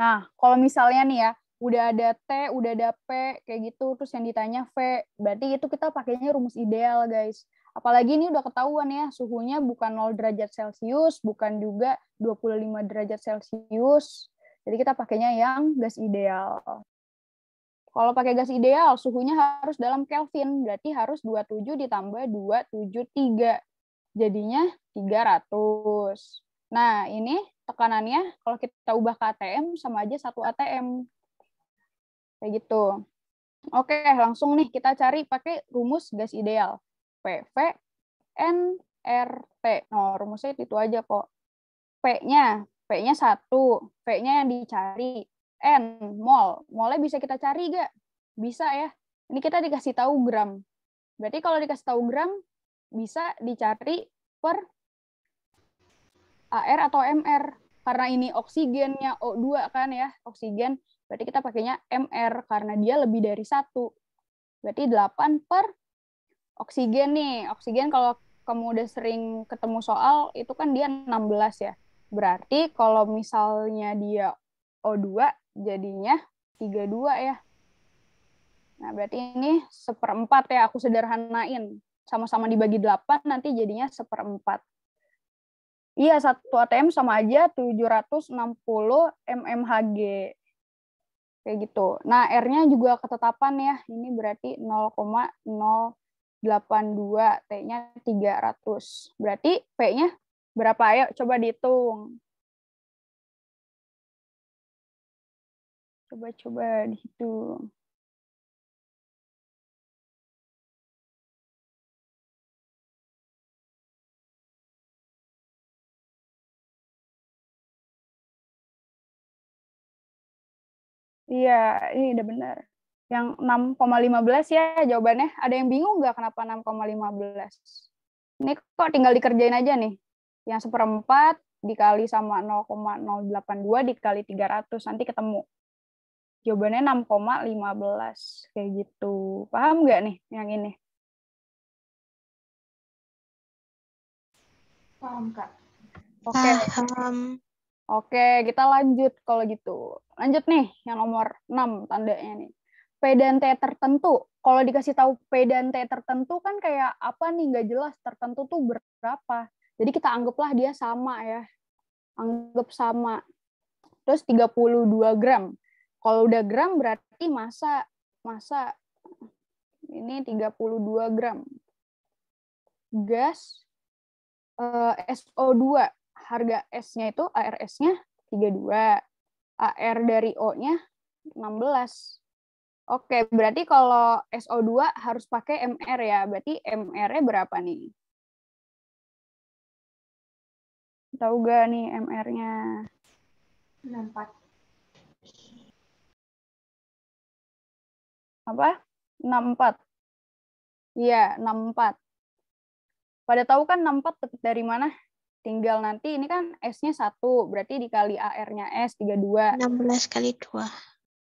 Nah, kalau misalnya nih ya, udah ada T, udah ada P, kayak gitu, terus yang ditanya V, berarti itu kita pakainya rumus ideal, guys. Apalagi ini udah ketahuan ya, suhunya bukan 0 derajat Celcius, bukan juga 25 derajat Celcius. Jadi kita pakainya yang gas ideal. Kalau pakai gas ideal, suhunya harus dalam Kelvin, berarti harus 27 ditambah 273. Jadinya 300. Nah, ini tekanannya kalau kita ubah ke ATM sama aja satu ATM. Kayak gitu. Oke, langsung nih kita cari pakai rumus gas ideal. PV NRT. No, rumusnya itu aja kok. P-nya, P-nya satu, V-nya yang dicari. N, mol. Molnya bisa kita cari gak? Bisa ya. Ini kita dikasih tahu gram. Berarti kalau dikasih tahu gram, bisa dicari per AR atau MR. Karena ini oksigennya O2 kan ya, oksigen. Berarti kita pakainya MR karena dia lebih dari satu. Berarti 8 per oksigen nih. Oksigen kalau kamu udah sering ketemu soal, itu kan dia 16 ya. Berarti kalau misalnya dia O2, jadinya 32 ya. Nah, berarti ini seperempat ya, aku sederhanain. Sama-sama dibagi 8, nanti jadinya seperempat. Iya, satu ATM sama aja 760 mmHg kayak gitu. Nah, R-nya juga ketetapan ya. Ini berarti 0,082, T-nya 300. Berarti P-nya berapa? Ayo coba dihitung. Coba-coba dihitung. Iya, ini udah benar. Yang 6,15 ya jawabannya. Ada yang bingung nggak kenapa 6,15? Ini kok tinggal dikerjain aja nih. Yang seperempat dikali sama 0,082 dikali 300. Nanti ketemu. Jawabannya 6,15. Kayak gitu. Paham nggak nih yang ini? Paham, Kak. Oke. Paham. Oke, kita lanjut kalau gitu. Lanjut nih, yang nomor 6 tandanya nih. P dan T tertentu. Kalau dikasih tahu P dan T tertentu kan kayak apa nih, nggak jelas tertentu tuh berapa. Jadi kita anggaplah dia sama ya. Anggap sama. Terus 32 gram. Kalau udah gram berarti masa masa ini 32 gram. Gas eh, SO2 harga S-nya itu ARS-nya 32. AR dari O-nya 16. Oke, berarti kalau SO2 harus pakai MR ya. Berarti MR-nya berapa nih? Tahu gak nih MR-nya? 64. Apa? 64. Iya, 64. Pada tahu kan 64 dapat dari mana? Tinggal nanti ini kan S-nya 1, berarti dikali AR-nya S 32. 16 kali 2.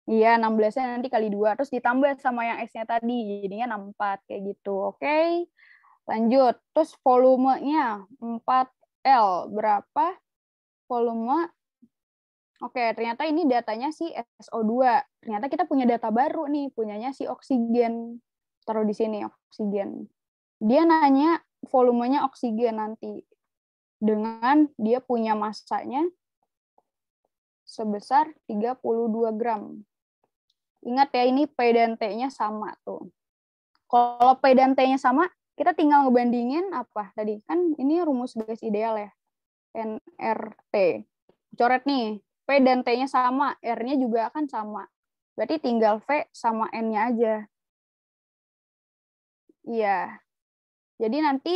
Iya, 16-nya nanti kali 2. Terus ditambah sama yang S-nya tadi, jadinya 64 kayak gitu. Oke. Lanjut. Terus volumenya 4L berapa? Volume Oke, ternyata ini datanya si SO2. Ternyata kita punya data baru nih, punyanya si oksigen. Taruh di sini oksigen. Dia nanya volumenya oksigen nanti dengan dia punya masanya sebesar 32 gram. Ingat ya, ini P dan T-nya sama tuh. Kalau P dan T-nya sama, kita tinggal ngebandingin apa tadi? Kan ini rumus gas ideal ya. NRT. Coret nih, P dan T-nya sama, R-nya juga akan sama. Berarti tinggal V sama N-nya aja. Iya. Jadi nanti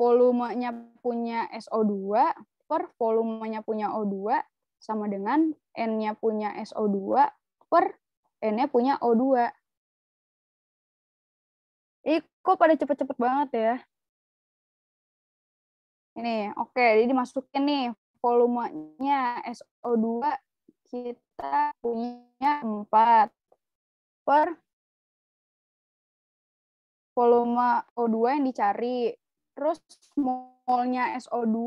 volumenya punya SO2 per volumenya punya O2 sama dengan N-nya punya SO2 per N-nya punya O2. Ih, kok pada cepet-cepet banget ya? Ini, oke, jadi dimasukin nih volumenya SO2 kita punya 4 per volume O2 yang dicari. Terus molnya SO2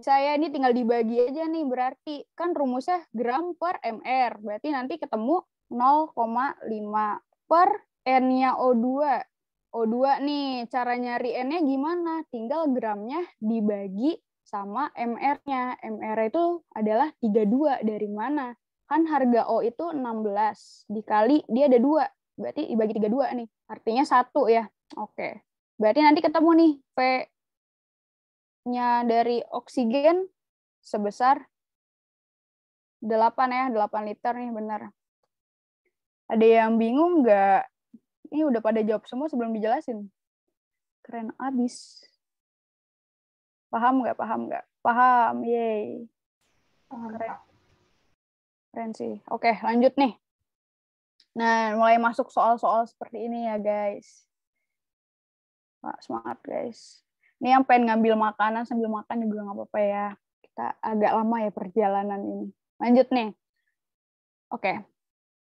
saya ini tinggal dibagi aja nih berarti kan rumusnya gram per mr berarti nanti ketemu 0,5 per n-nya O2 O2 nih cara nyari n-nya gimana tinggal gramnya dibagi sama MR-nya. MR itu adalah 32 dari mana? Kan harga O itu 16 dikali dia ada dua, berarti dibagi 32 nih. Artinya satu ya. Oke. Berarti nanti ketemu nih P-nya dari oksigen sebesar 8 ya, 8 liter nih benar. Ada yang bingung nggak? Ini udah pada jawab semua sebelum dijelasin. Keren abis. Paham nggak? Paham nggak? Paham, yay. Keren. Keren sih. Oke, lanjut nih. Nah, mulai masuk soal-soal seperti ini ya, guys. Wah, semangat, guys. Ini yang pengen ngambil makanan sambil makan juga nggak apa-apa ya. Kita agak lama ya perjalanan ini. Lanjut nih. Oke.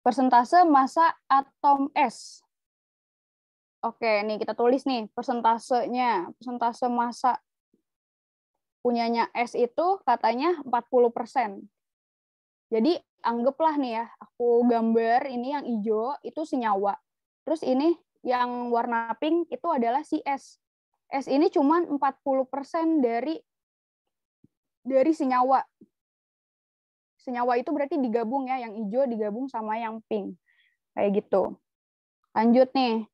Persentase massa atom S. Oke, nih kita tulis nih persentasenya. Persentase massa punyanya S itu katanya 40%. Jadi anggaplah nih ya, aku gambar ini yang hijau itu senyawa. Terus ini yang warna pink itu adalah si S. S ini cuma 40% dari dari senyawa. Senyawa itu berarti digabung ya, yang hijau digabung sama yang pink. Kayak gitu. Lanjut nih.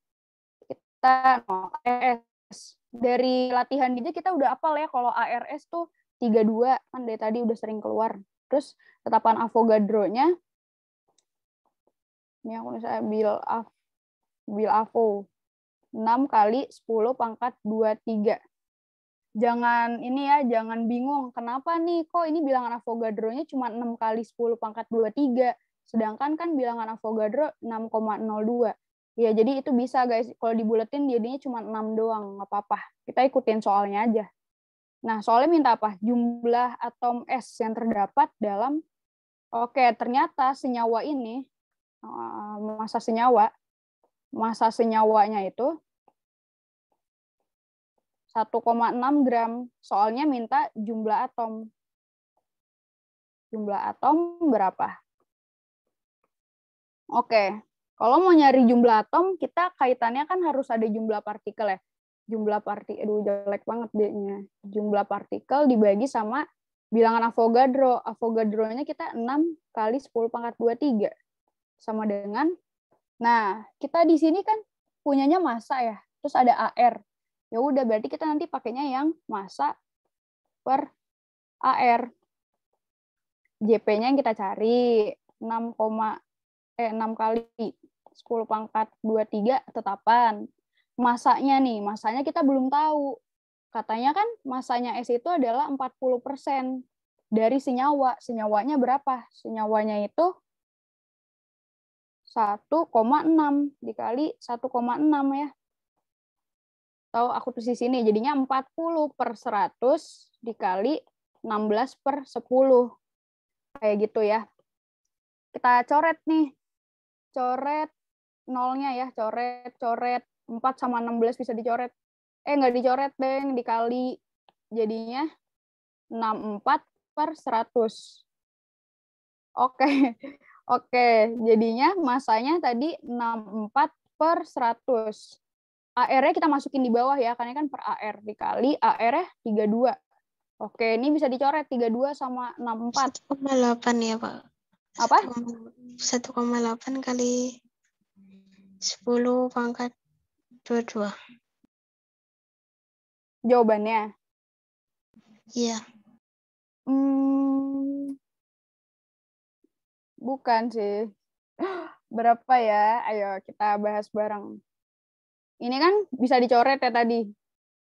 Kita S dari latihan DJ kita udah apal ya kalau ARS tuh 32 kan dari tadi udah sering keluar. Terus tetapan Avogadro-nya ini aku bisa bil af, bil avo 6 kali 10 pangkat 23. Jangan ini ya, jangan bingung. Kenapa nih kok ini bilangan Avogadro-nya cuma 6 kali 10 pangkat 23. Sedangkan kan bilangan Avogadro 6,02. Ya, jadi itu bisa guys. Kalau dibuletin jadinya cuma 6 doang, nggak apa-apa. Kita ikutin soalnya aja. Nah, soalnya minta apa? Jumlah atom S yang terdapat dalam Oke, ternyata senyawa ini eh, masa senyawa masa senyawanya itu 1,6 gram. Soalnya minta jumlah atom. Jumlah atom berapa? Oke, kalau mau nyari jumlah atom, kita kaitannya kan harus ada jumlah partikel ya. Jumlah partikel, aduh jelek banget D-nya. Jumlah partikel dibagi sama bilangan Avogadro. Avogadro-nya kita 6 kali 10 pangkat 23. Sama dengan, nah kita di sini kan punyanya massa ya. Terus ada AR. Ya udah berarti kita nanti pakainya yang massa per AR. JP-nya yang kita cari 6, eh 6 kali 10 pangkat 23 tetapan. Masanya nih, masanya kita belum tahu. Katanya kan masanya S itu adalah 40% dari senyawa. Senyawanya berapa? Senyawanya itu 1,6 dikali 1,6 ya. Tahu aku tulis di sini, jadinya 40 per 100 dikali 16 per 10. Kayak gitu ya. Kita coret nih. Coret nolnya ya, coret, coret. 4 sama 16 bisa dicoret. Eh, nggak dicoret, deh, dikali. Jadinya 64 per 100. Oke, oke. Jadinya masanya tadi 64 per 100. AR-nya kita masukin di bawah ya, karena kan per AR dikali AR-nya 32. Oke, ini bisa dicoret 32 sama 64. 1,8 ya, Pak. Apa? 1,8 kali 10 pangkat 22. Jawabannya? Iya. Hmm, bukan sih. Berapa ya? Ayo kita bahas bareng. Ini kan bisa dicoret ya tadi.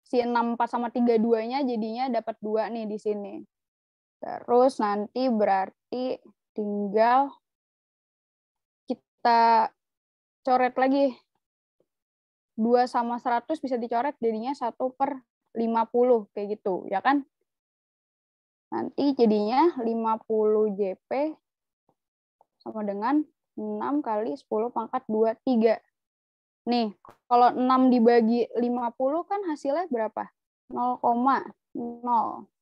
Si 64 sama 32-nya jadinya dapat dua nih di sini. Terus nanti berarti tinggal kita coret lagi. 2 sama 100 bisa dicoret jadinya 1 per 50 kayak gitu, ya kan? Nanti jadinya 50 JP sama dengan 6 kali 10 pangkat 23. Nih, kalau 6 dibagi 50 kan hasilnya berapa? 0,0.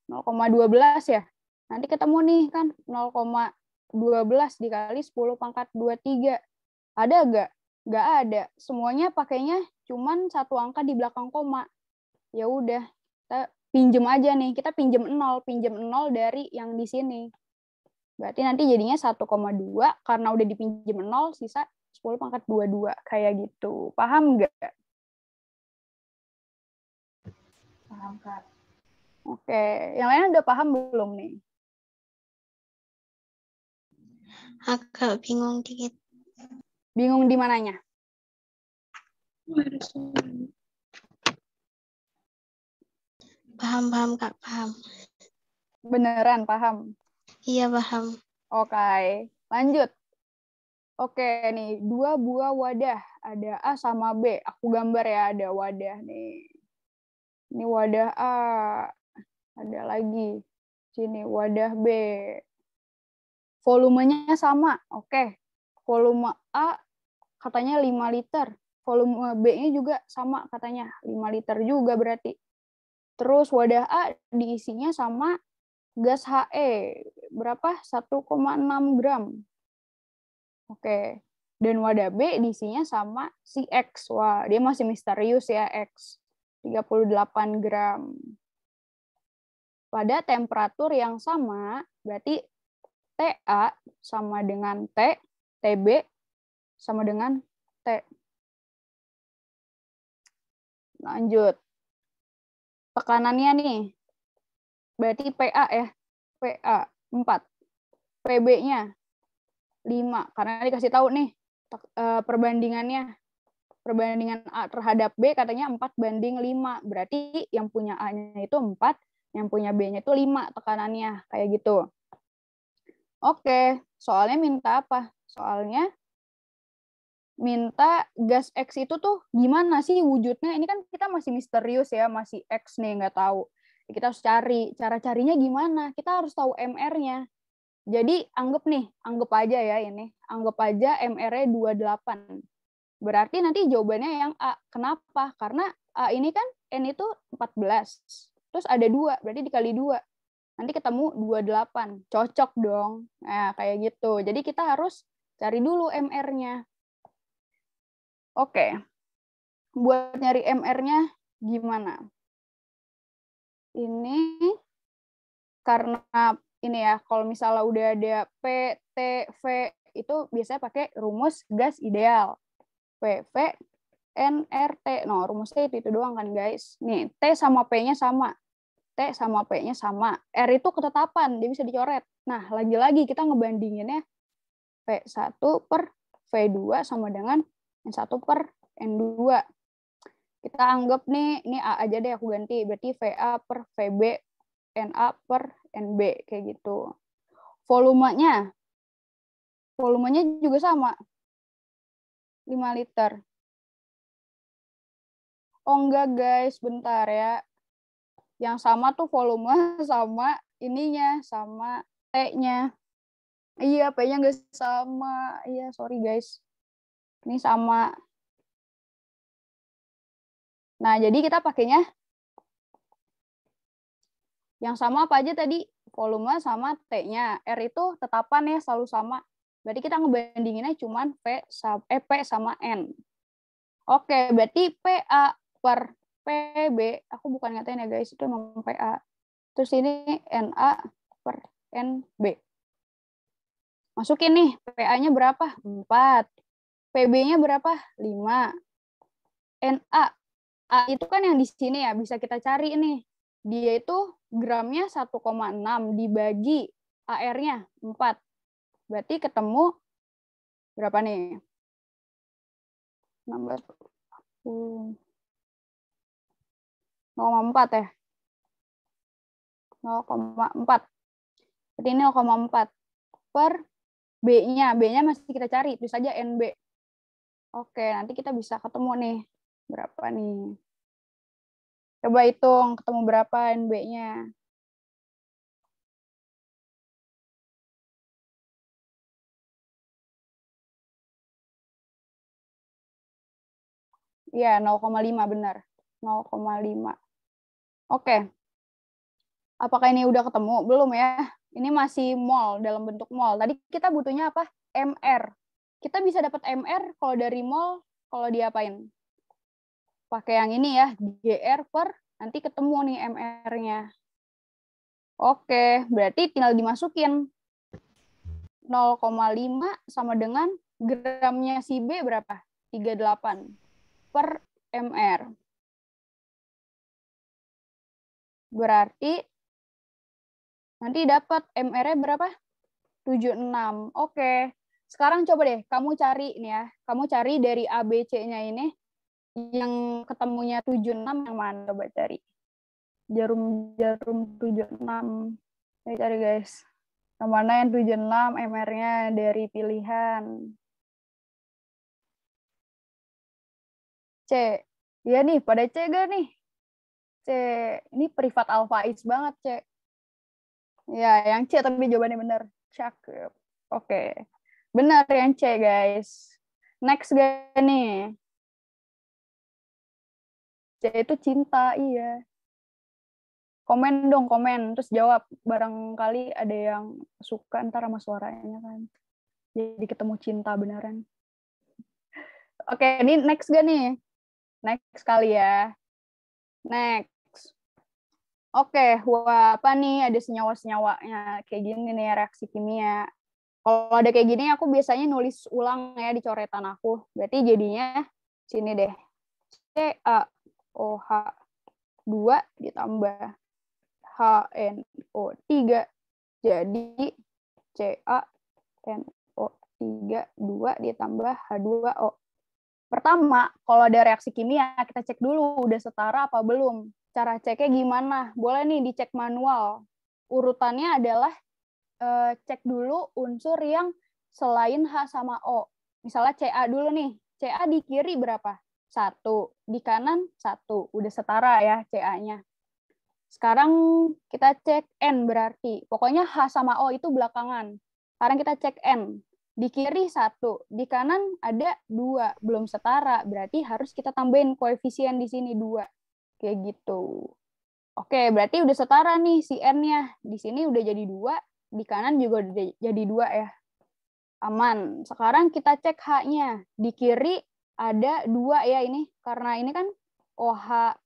0,12 ya. Nanti ketemu nih kan 0,12 dikali 10 pangkat 23. Ada nggak? Nggak ada. Semuanya pakainya cuman satu angka di belakang koma. Ya udah, kita pinjem aja nih. Kita pinjem 0, pinjem 0 dari yang di sini. Berarti nanti jadinya 1,2 karena udah dipinjem 0 sisa 10 pangkat 22 kayak gitu. Paham nggak? Paham, Kak. Oke, yang lain udah paham belum nih? Agak bingung dikit. Bingung di mananya? Paham, paham, Kak. Paham. Beneran paham? Iya, paham. Oke, lanjut. Oke nih, dua buah wadah. Ada A sama B. Aku gambar ya, ada wadah nih. Ini wadah A. Ada lagi. Sini, wadah B. Volumenya sama. Oke. Volume A katanya 5 liter. Volume B-nya juga sama katanya. 5 liter juga berarti. Terus wadah A diisinya sama gas HE. Berapa? 1,6 gram. Oke. Dan wadah B diisinya sama si X. Wah, dia masih misterius ya, X. 38 gram. Pada temperatur yang sama, berarti TA sama dengan T, TB sama dengan T. Lanjut. Tekanannya nih, berarti PA ya, PA 4. PB-nya 5 karena dikasih tahu nih perbandingannya. Perbandingan A terhadap B katanya 4 banding 5 berarti yang punya A-nya itu 4 yang punya B-nya itu 5 tekanannya. Kayak gitu. Oke soalnya minta apa? Soalnya minta gas X itu tuh gimana sih wujudnya? Ini kan kita masih misterius ya masih X nih nggak tahu kita harus cari cara carinya gimana kita harus tahu MR-nya jadi anggap nih, anggap aja ya ini, anggap aja MR-nya 28. Berarti nanti jawabannya yang A. Kenapa? Karena A ini kan N itu 14. Terus ada 2, berarti dikali 2. nanti ketemu 28. Cocok dong. Nah, kayak gitu. Jadi kita harus cari dulu MR-nya. Oke. Buat nyari MR-nya gimana? Ini karena ini ya, kalau misalnya udah ada P, T, V, itu biasanya pakai rumus gas ideal. P, V, N, R, T. No, rumusnya itu, itu doang kan, guys. Nih, T sama P-nya sama. T sama P-nya sama. R itu ketetapan, dia bisa dicoret. Nah, lagi-lagi kita ngebandinginnya P1 per V2 sama dengan N1 per N2. Kita anggap nih, ini A aja deh aku ganti. Berarti VA per VB, NA per NB, kayak gitu. Volumenya, volumenya juga sama. 5 liter. Oh enggak guys, bentar ya yang sama tuh volume sama ininya sama T-nya. Iya, P-nya nggak sama. Iya, sorry guys. Ini sama. Nah, jadi kita pakainya yang sama apa aja tadi? Volume sama T-nya. R itu tetapan ya, selalu sama. Berarti kita ngebandinginnya cuma P, eh, P sama N. Oke, berarti PA per PB, aku bukan ngatain ya guys, itu memang PA. Terus ini NA per NB. Masukin nih, PA-nya berapa? 4. PB-nya berapa? 5. NA. A itu kan yang di sini ya, bisa kita cari nih. Dia itu gramnya 1,6 dibagi AR-nya 4. Berarti ketemu berapa nih? 16. 0,4 ya. 0,4. Berarti ini 0,4 per B-nya. B-nya masih kita cari, itu saja NB. Oke, nanti kita bisa ketemu nih. Berapa nih? Coba hitung, ketemu berapa NB-nya. Iya, 0,5 benar. 0,5. Oke. Apakah ini udah ketemu? Belum ya. Ini masih mol, dalam bentuk mol. Tadi kita butuhnya apa? MR. Kita bisa dapat MR kalau dari mol, kalau diapain? Pakai yang ini ya, GR per, nanti ketemu nih MR-nya. Oke, berarti tinggal dimasukin. 0,5 sama dengan gramnya si B berapa? 38 per MR. Berarti nanti dapat MR-nya berapa? 76. Oke. Sekarang coba deh kamu cari nih ya. Kamu cari dari ABC-nya ini yang ketemunya 76 yang mana coba cari. Jarum jarum 76. Ini cari guys. Yang mana yang 76 MR-nya dari pilihan C. Iya nih, pada C gak nih? C. Ini privat alfaiz banget, C. Ya, yang C tapi jawabannya benar. Cakep. Oke. Benar yang C, guys. Next gak nih? C itu cinta, iya. Komen dong, komen. Terus jawab. Barangkali ada yang suka ntar sama suaranya kan. Jadi ketemu cinta beneran. Oke, ini next gak nih? Next kali ya. Next. Oke, wah apa nih ada senyawa-senyawanya kayak gini nih reaksi kimia. Kalau ada kayak gini aku biasanya nulis ulang ya di coretan aku. Berarti jadinya sini deh. CaOH 2 ditambah HNO3 jadi CaNO3 2 ditambah H2O. Pertama, kalau ada reaksi kimia, kita cek dulu udah setara apa belum. Cara ceknya gimana? Boleh nih dicek manual. Urutannya adalah uh, cek dulu unsur yang selain H sama O. Misalnya CA dulu nih. CA di kiri berapa? Satu. Di kanan satu. Udah setara ya CA-nya. Sekarang kita cek N berarti. Pokoknya H sama O itu belakangan. Sekarang kita cek N. Di kiri satu, di kanan ada dua, belum setara. Berarti harus kita tambahin koefisien di sini dua kayak gitu Oke, berarti udah setara nih si N-nya. Di sini udah jadi dua, di kanan juga udah jadi dua ya. Aman. Sekarang kita cek H-nya. Di kiri ada dua ya ini. Karena ini kan OH.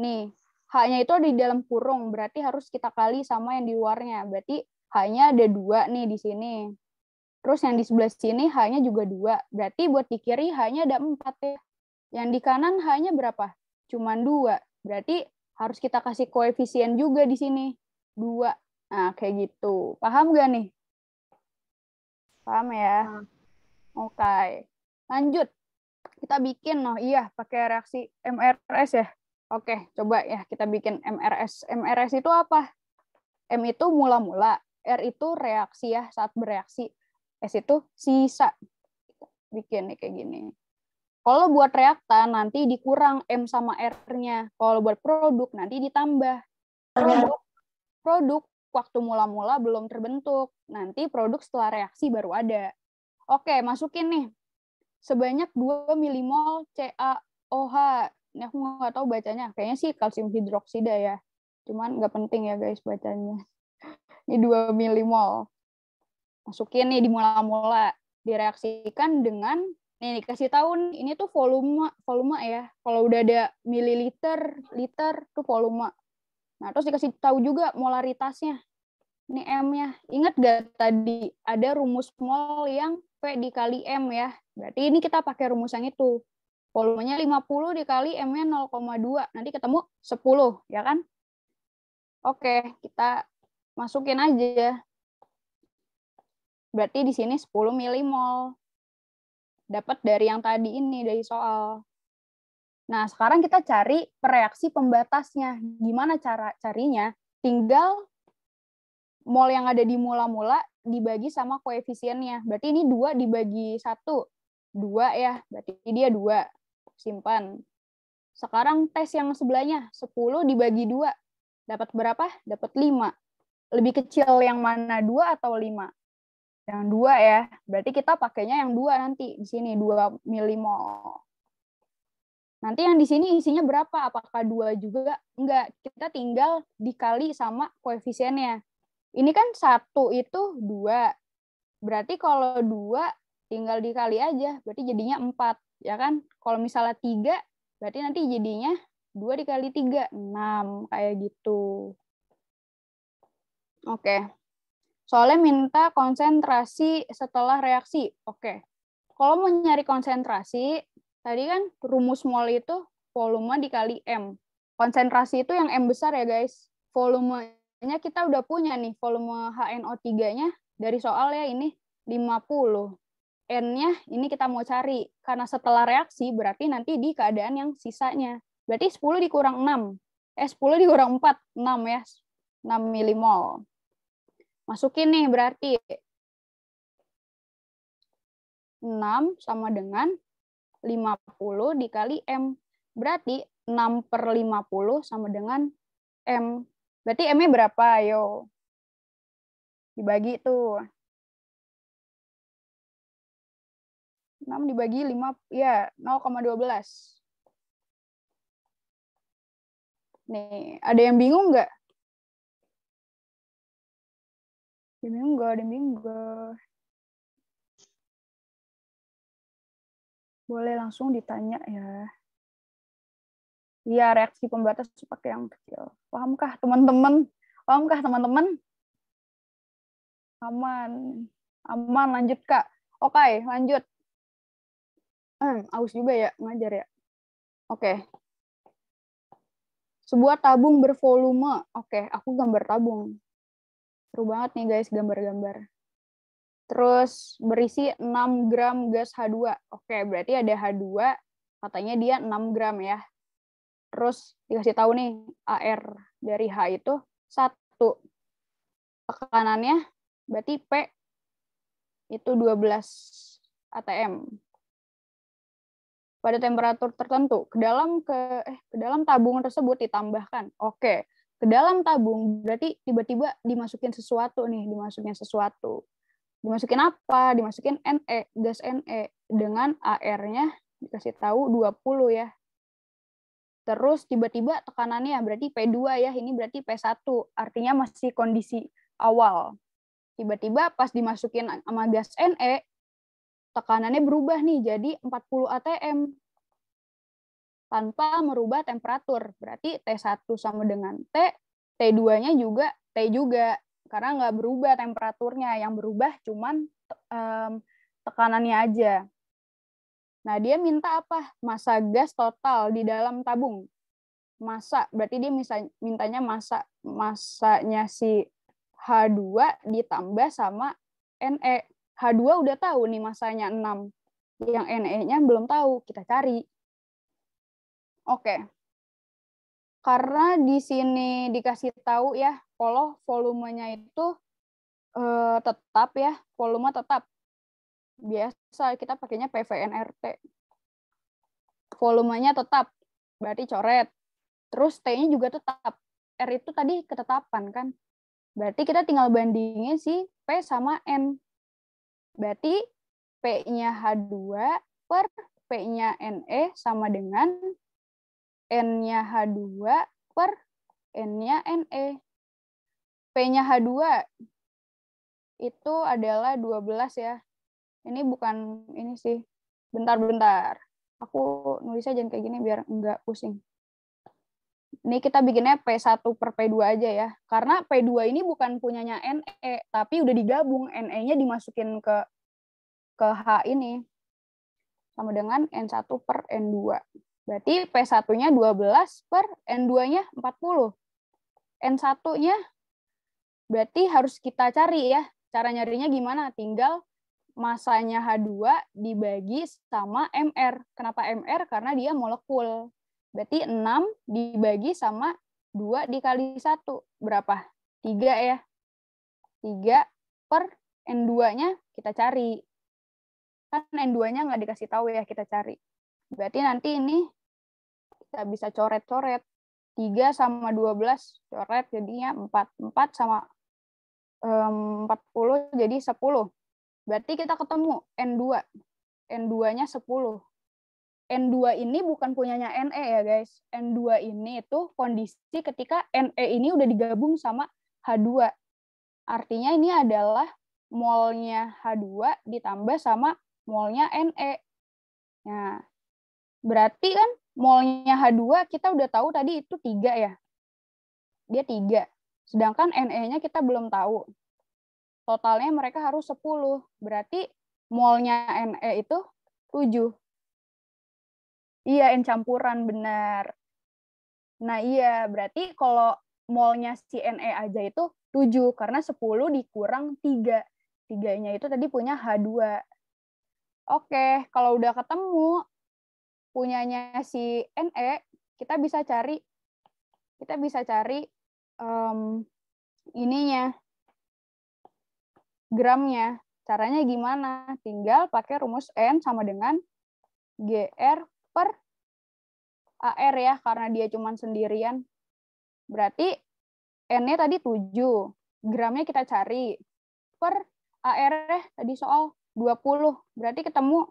Nih, H-nya itu di dalam kurung. Berarti harus kita kali sama yang di luarnya. Berarti H-nya ada dua nih di sini. Terus yang di sebelah sini H-nya juga dua. Berarti buat di kiri H-nya ada empat ya. Yang di kanan H-nya berapa? Cuman dua. Berarti harus kita kasih koefisien juga di sini. Dua. Nah, kayak gitu. Paham gak nih? Paham ya? Oke. Okay. Lanjut. Kita bikin, oh iya, pakai reaksi MRS ya. Oke, coba ya kita bikin MRS. MRS itu apa? M itu mula-mula, R itu reaksi ya, saat bereaksi. S itu sisa. Bikin nih kayak gini. Kalau buat reaktan nanti dikurang M sama R-nya. Kalau buat produk nanti ditambah. Produk, produk waktu mula-mula belum terbentuk. Nanti produk setelah reaksi baru ada. Oke, masukin nih sebanyak 2 milimol CaOH. Ini aku nggak tahu bacanya. Kayaknya sih kalsium hidroksida ya. Cuman nggak penting ya guys bacanya. Ini 2 milimol. Masukin nih di mula-mula. Direaksikan dengan nih dikasih tahu ini tuh volume volume ya. Kalau udah ada mililiter, liter tuh volume. Nah, terus dikasih tahu juga molaritasnya. Ini M-nya. Ingat gak tadi ada rumus mol yang P dikali M ya. Berarti ini kita pakai rumus yang itu. Volumenya 50 dikali M-nya 0,2. Nanti ketemu 10, ya kan? Oke, kita masukin aja. Berarti di sini 10 milimol. Dapat dari yang tadi ini, dari soal. Nah, sekarang kita cari reaksi pembatasnya. Gimana cara carinya? Tinggal mol yang ada di mula-mula dibagi sama koefisiennya. Berarti ini dua dibagi satu. Dua ya, berarti dia dua. Simpan. Sekarang tes yang sebelahnya. 10 dibagi dua. Dapat berapa? Dapat 5. Lebih kecil yang mana? Dua atau 5? Yang dua ya. Berarti kita pakainya yang dua nanti. Di sini 2 milimol. Nanti yang di sini isinya berapa? Apakah dua juga? Enggak. Kita tinggal dikali sama koefisiennya. Ini kan satu itu dua. Berarti kalau dua tinggal dikali aja. Berarti jadinya empat. Ya kan? Kalau misalnya tiga, berarti nanti jadinya dua dikali tiga. Enam. Kayak gitu. Oke. Soalnya minta konsentrasi setelah reaksi. Oke. Kalau mau nyari konsentrasi, Tadi kan rumus mol itu volume dikali M. Konsentrasi itu yang M besar ya guys. Volumenya kita udah punya nih, volume HNO3-nya dari soal ya ini 50. N-nya ini kita mau cari. Karena setelah reaksi berarti nanti di keadaan yang sisanya. Berarti 10 dikurang 6. Eh 10 dikurang 4, 6 ya. 6 milimol. Masukin nih berarti 6 sama dengan 50 dikali M. Berarti 6 per 50 sama dengan M. Berarti M-nya berapa? Ayo. Dibagi tuh. 6 dibagi 5, ya 0,12. Nih, ada yang bingung nggak? Bingung nggak? Ada yang bingung nggak? Boleh langsung ditanya ya. Iya, reaksi pembatas pakai yang kecil. Pahamkah teman-teman? Pahamkah teman-teman? Aman. Aman, lanjut Kak. Oke, lanjut. Hmm, aus juga ya, ngajar ya. Oke. Sebuah tabung bervolume. Oke, aku gambar tabung. Seru banget nih guys gambar-gambar. Terus berisi 6 gram gas H2. Oke, berarti ada H2, katanya dia 6 gram ya. Terus dikasih tahu nih, AR dari H itu 1. Tekanannya berarti P itu 12 atm. Pada temperatur tertentu, ke dalam ke eh ke dalam tabung tersebut ditambahkan. Oke, ke dalam tabung berarti tiba-tiba dimasukin sesuatu nih, dimasukin sesuatu dimasukin apa? Dimasukin Ne, gas Ne dengan AR-nya dikasih tahu 20 ya. Terus tiba-tiba tekanannya berarti P2 ya, ini berarti P1, artinya masih kondisi awal. Tiba-tiba pas dimasukin sama gas NE, tekanannya berubah nih jadi 40 atm tanpa merubah temperatur. Berarti T1 sama dengan T, T2-nya juga T juga, karena nggak berubah temperaturnya, yang berubah cuman um, tekanannya aja. Nah, dia minta apa? Masa gas total di dalam tabung. Masa, berarti dia bisa mintanya masa masanya si H2 ditambah sama NE. H2 udah tahu nih masanya 6. Yang NE-nya belum tahu, kita cari. Oke. Karena di sini dikasih tahu ya, kalau volumenya itu eh, tetap ya, volume tetap biasa kita pakainya PVNRT. Volumenya tetap, berarti coret. Terus T-nya juga tetap. R itu tadi ketetapan kan. Berarti kita tinggal bandingin si P sama N. Berarti P-nya H2 per P-nya NE sama dengan N-nya H2 per N-nya NE. P-nya H2 itu adalah 12 ya. Ini bukan ini sih. Bentar-bentar aku nulisnya jangan kayak gini biar enggak pusing ini kita bikinnya P1 per P2 aja ya. Karena P2 ini bukan punyanya NE tapi udah digabung. NE-nya dimasukin ke ke H ini. Sama dengan N1 per N2 berarti P1-nya 12 per N2-nya 40 N1-nya berarti harus kita cari ya. Cara nyarinya gimana? Tinggal masanya H2 dibagi sama MR. Kenapa MR? Karena dia molekul. Berarti 6 dibagi sama 2 dikali 1. Berapa? 3 ya. 3 per N2-nya kita cari. Kan N2-nya nggak dikasih tahu ya, kita cari. Berarti nanti ini kita bisa coret-coret. 3 sama 12 coret jadinya 4. 4 sama um, 40 jadi 10. Berarti kita ketemu N2. N2-nya 10. N2 ini bukan punyanya NE ya guys. N2 ini itu kondisi ketika NE ini udah digabung sama H2. Artinya ini adalah molnya H2 ditambah sama molnya NE. Nah, berarti kan molnya H2 kita udah tahu tadi itu 3 ya. Dia 3. Sedangkan NE-nya kita belum tahu totalnya mereka harus 10. Berarti molnya NE itu 7. Iya, N campuran, benar. Nah, iya. Berarti kalau molnya si NE aja itu 7, karena 10 dikurang 3. Tiganya itu tadi punya H2. Oke, kalau udah ketemu punyanya si NE, kita bisa cari kita bisa cari um, ininya gramnya. Caranya gimana? Tinggal pakai rumus N sama dengan GR per AR ya, karena dia cuma sendirian. Berarti N-nya tadi 7. Gramnya kita cari. Per AR ya, tadi soal 20. Berarti ketemu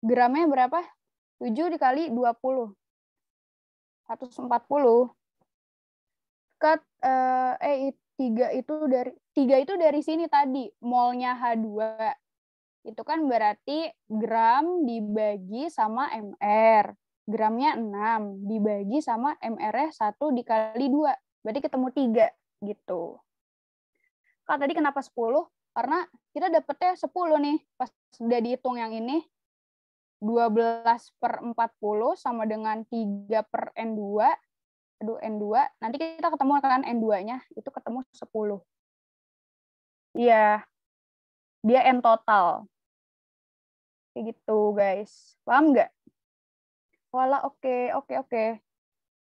gramnya berapa? 7 dikali 20. 140. Cut, eh, eh tiga itu dari tiga itu dari sini tadi molnya H2 itu kan berarti gram dibagi sama MR gramnya 6 dibagi sama MR-nya 1 dikali 2 berarti ketemu tiga gitu. Kak tadi kenapa 10 karena kita dapetnya 10 nih. Pas udah dihitung yang ini 12 per 40 sama dengan 3 per N2 aduh N2, nanti kita ketemu kan N2-nya, itu ketemu 10. Iya, dia N total. Kayak gitu, guys. Paham nggak? Wala, oke, okay, oke, okay, oke. Okay.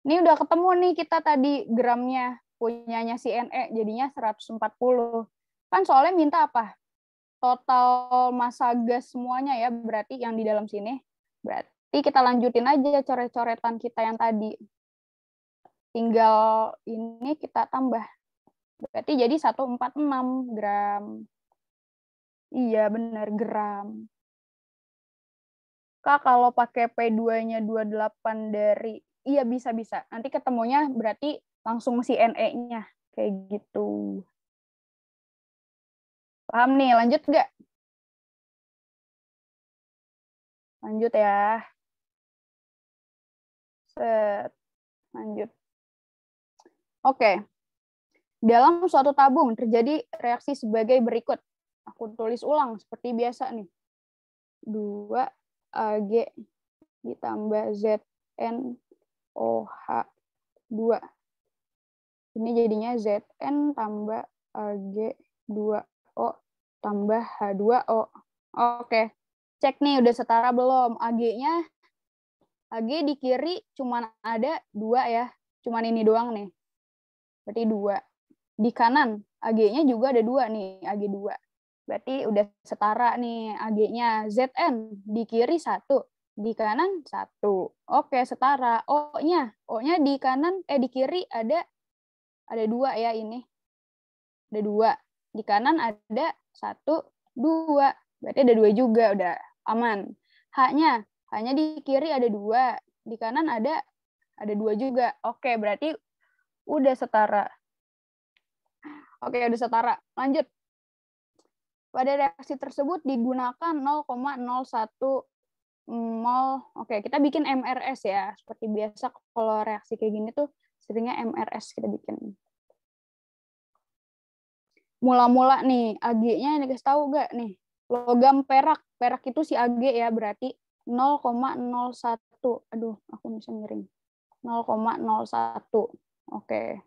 Ini udah ketemu nih kita tadi gramnya, punyanya si NE, jadinya 140. Kan soalnya minta apa? Total massa gas semuanya ya, berarti yang di dalam sini. Berarti kita lanjutin aja coret-coretan kita yang tadi tinggal ini kita tambah. Berarti jadi 146 gram. Iya, benar, gram. Kak, kalau pakai P2-nya 28 dari iya bisa bisa. Nanti ketemunya berarti langsung si NE-nya kayak gitu. Paham nih, lanjut nggak? Lanjut ya. Set. Lanjut. Oke. Dalam suatu tabung terjadi reaksi sebagai berikut. Aku tulis ulang seperti biasa nih. 2 AG ditambah ZN OH 2. Ini jadinya ZN tambah AG 2O tambah H2O. Oke. Cek nih udah setara belum? AG-nya AG di kiri cuman ada dua ya. Cuman ini doang nih. Berarti dua. Di kanan AG-nya juga ada dua nih, AG 2. Berarti udah setara nih AG-nya. ZN di kiri satu, di kanan satu. Oke, setara. O-nya, O-nya di kanan, eh di kiri ada ada dua ya ini. Ada dua. Di kanan ada satu, dua. Berarti ada dua juga, udah aman. H-nya, H-nya di kiri ada dua, di kanan ada ada dua juga. Oke, berarti udah setara. Oke, udah setara. Lanjut. Pada reaksi tersebut digunakan 0,01 mol. Oke, kita bikin MRS ya. Seperti biasa kalau reaksi kayak gini tuh seringnya MRS kita bikin. Mula-mula nih, Ag-nya dikasih tahu gak nih? Logam perak. Perak itu si Ag ya, berarti 0,01. Aduh, aku bisa miring. 0,01. Oke.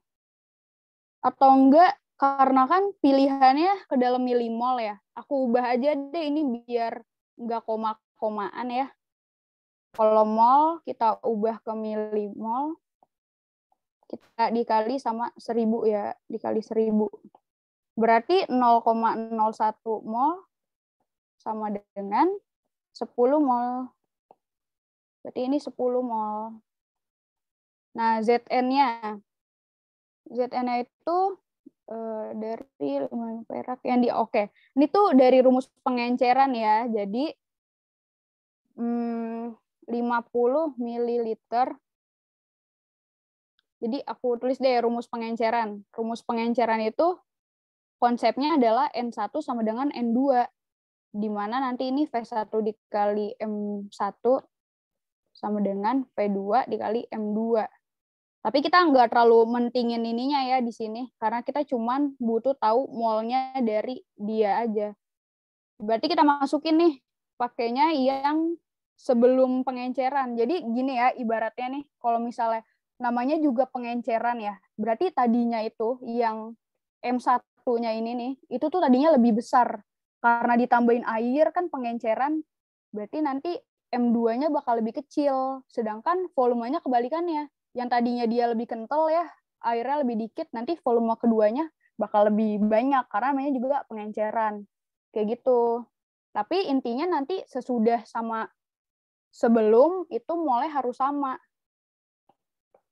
Atau enggak karena kan pilihannya ke dalam milimol ya. Aku ubah aja deh ini biar nggak koma-komaan ya. Kalau mol kita ubah ke milimol, kita dikali sama 1000 ya, dikali 1000. Berarti 0,01 mol sama dengan 10 mol. Berarti ini 10 mol. Nah, Zn-nya. Zn-nya itu uh, dari perak yang di oke. Okay. Ini tuh dari rumus pengenceran ya. Jadi hmm, 50 ml. Jadi aku tulis deh rumus pengenceran. Rumus pengenceran itu konsepnya adalah N1 sama dengan N2. Di mana nanti ini V1 dikali M1 sama dengan V2 dikali M2. Tapi kita nggak terlalu mentingin ininya ya di sini, karena kita cuman butuh tahu molnya dari dia aja. Berarti kita masukin nih, pakainya yang sebelum pengenceran. Jadi gini ya, ibaratnya nih, kalau misalnya namanya juga pengenceran ya, berarti tadinya itu yang M1-nya ini nih, itu tuh tadinya lebih besar. Karena ditambahin air kan pengenceran, berarti nanti M2-nya bakal lebih kecil, sedangkan volumenya kebalikannya yang tadinya dia lebih kental ya airnya lebih dikit nanti volume keduanya bakal lebih banyak karena namanya juga pengenceran kayak gitu. Tapi intinya nanti sesudah sama sebelum itu molnya harus sama.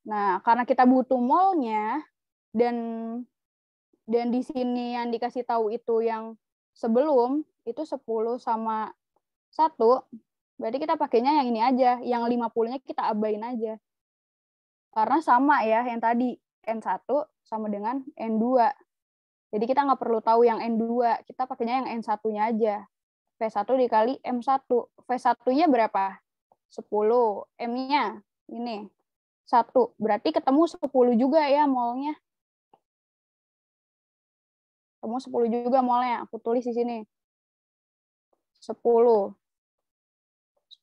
Nah karena kita butuh molnya dan dan di sini yang dikasih tahu itu yang sebelum itu 10 sama satu berarti kita pakainya yang ini aja yang 50-nya kita abain aja karena sama ya yang tadi N1 sama dengan N2. Jadi kita nggak perlu tahu yang N2, kita pakainya yang N1-nya aja. V1 dikali M1. V1-nya berapa? 10. M-nya ini 1. Berarti ketemu 10 juga ya molnya. Ketemu 10 juga molnya. Aku tulis di sini. 10. 10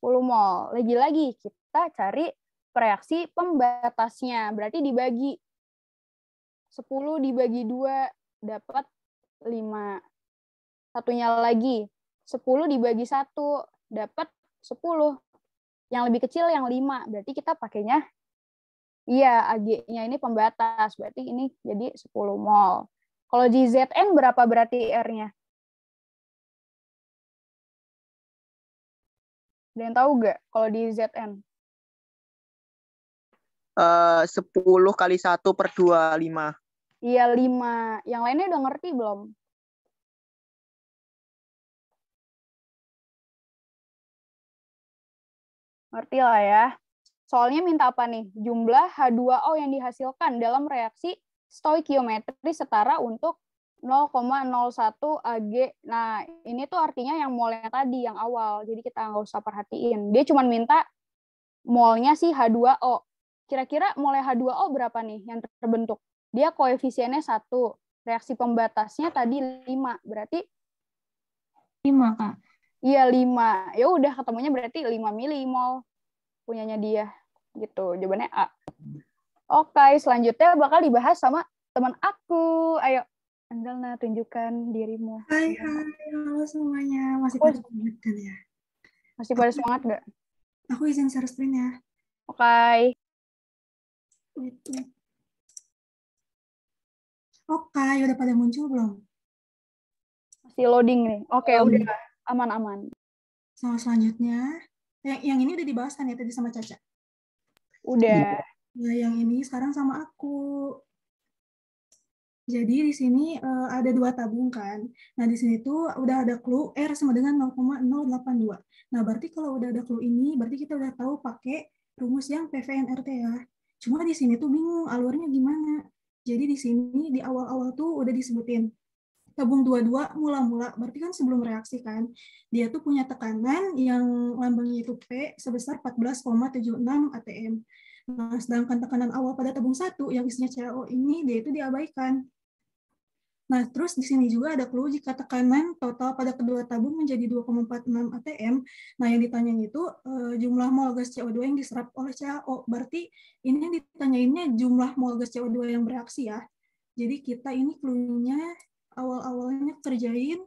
mol. Lagi-lagi kita cari reaksi pembatasnya. Berarti dibagi 10 dibagi 2 dapat 5. Satunya lagi 10 dibagi 1 dapat 10. Yang lebih kecil yang 5. Berarti kita pakainya iya AG-nya ini pembatas. Berarti ini jadi 10 mol. Kalau di ZN berapa berarti R-nya? Ada yang tahu nggak kalau di ZN? Eh, sepuluh kali satu per dua lima. Iya lima. Yang lainnya udah ngerti belum? Ngerti lah ya. Soalnya minta apa nih? Jumlah H2O yang dihasilkan dalam reaksi stoikiometri setara untuk 0,01 Ag. Nah, ini tuh artinya yang mol yang tadi, yang awal. Jadi kita nggak usah perhatiin. Dia cuma minta molnya sih H2O. Kira-kira molnya H2O berapa nih yang terbentuk? Dia koefisiennya satu. Reaksi pembatasnya tadi 5. Berarti 5, Kak. Iya, 5. Ya udah ketemunya berarti 5 milimol punyanya dia. Gitu. Jawabannya A. Oke, selanjutnya bakal dibahas sama teman aku. Ayo, Angelna, tunjukkan dirimu. Hai, hai, halo semuanya. Masih Oh. pada semangat kan ya? Masih pada semangat nggak? Aku izin share screen ya. Oke. Itu. Oke, udah pada muncul belum? Masih loading nih. Oke, Belum. udah. Aman-aman. Sama selanjutnya, yang, yang ini udah dibahas kan ya tadi sama Caca. Udah. Nah, yang ini sekarang sama aku. Jadi di sini eh, ada dua tabung kan. Nah, di sini tuh udah ada clue R sama dengan 0,082. Nah, berarti kalau udah ada clue ini, berarti kita udah tahu pakai rumus yang PVNRT ya. Cuma di sini tuh bingung alurnya gimana. Jadi di sini di awal-awal tuh udah disebutin tabung 22 mula-mula, berarti kan sebelum reaksi kan. Dia tuh punya tekanan yang lambangnya itu P sebesar 14,76 atm. Nah, sedangkan tekanan awal pada tabung satu yang isinya CaO ini dia itu diabaikan. Nah, terus di sini juga ada clue jika tekanan total pada kedua tabung menjadi 2,46 atm. Nah, yang ditanya itu eh, jumlah mol gas CO2 yang diserap oleh CaO. Berarti ini yang ditanyainnya jumlah mol gas CO2 yang bereaksi ya. Jadi kita ini clue-nya awal-awalnya kerjain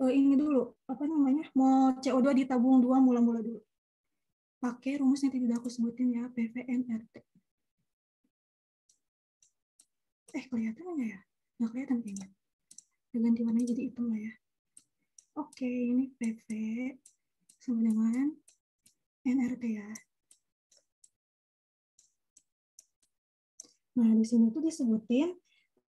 eh, ini dulu, apa namanya, mol CO2 di tabung 2 mula-mula dulu pakai rumus yang tidak aku sebutin ya, PVNRT. Eh, kelihatan ya? Nggak kelihatan kayaknya. Udah ganti warnanya jadi hitam lah ya. Oke, ini PV sama dengan NRT ya. Nah, di sini tuh disebutin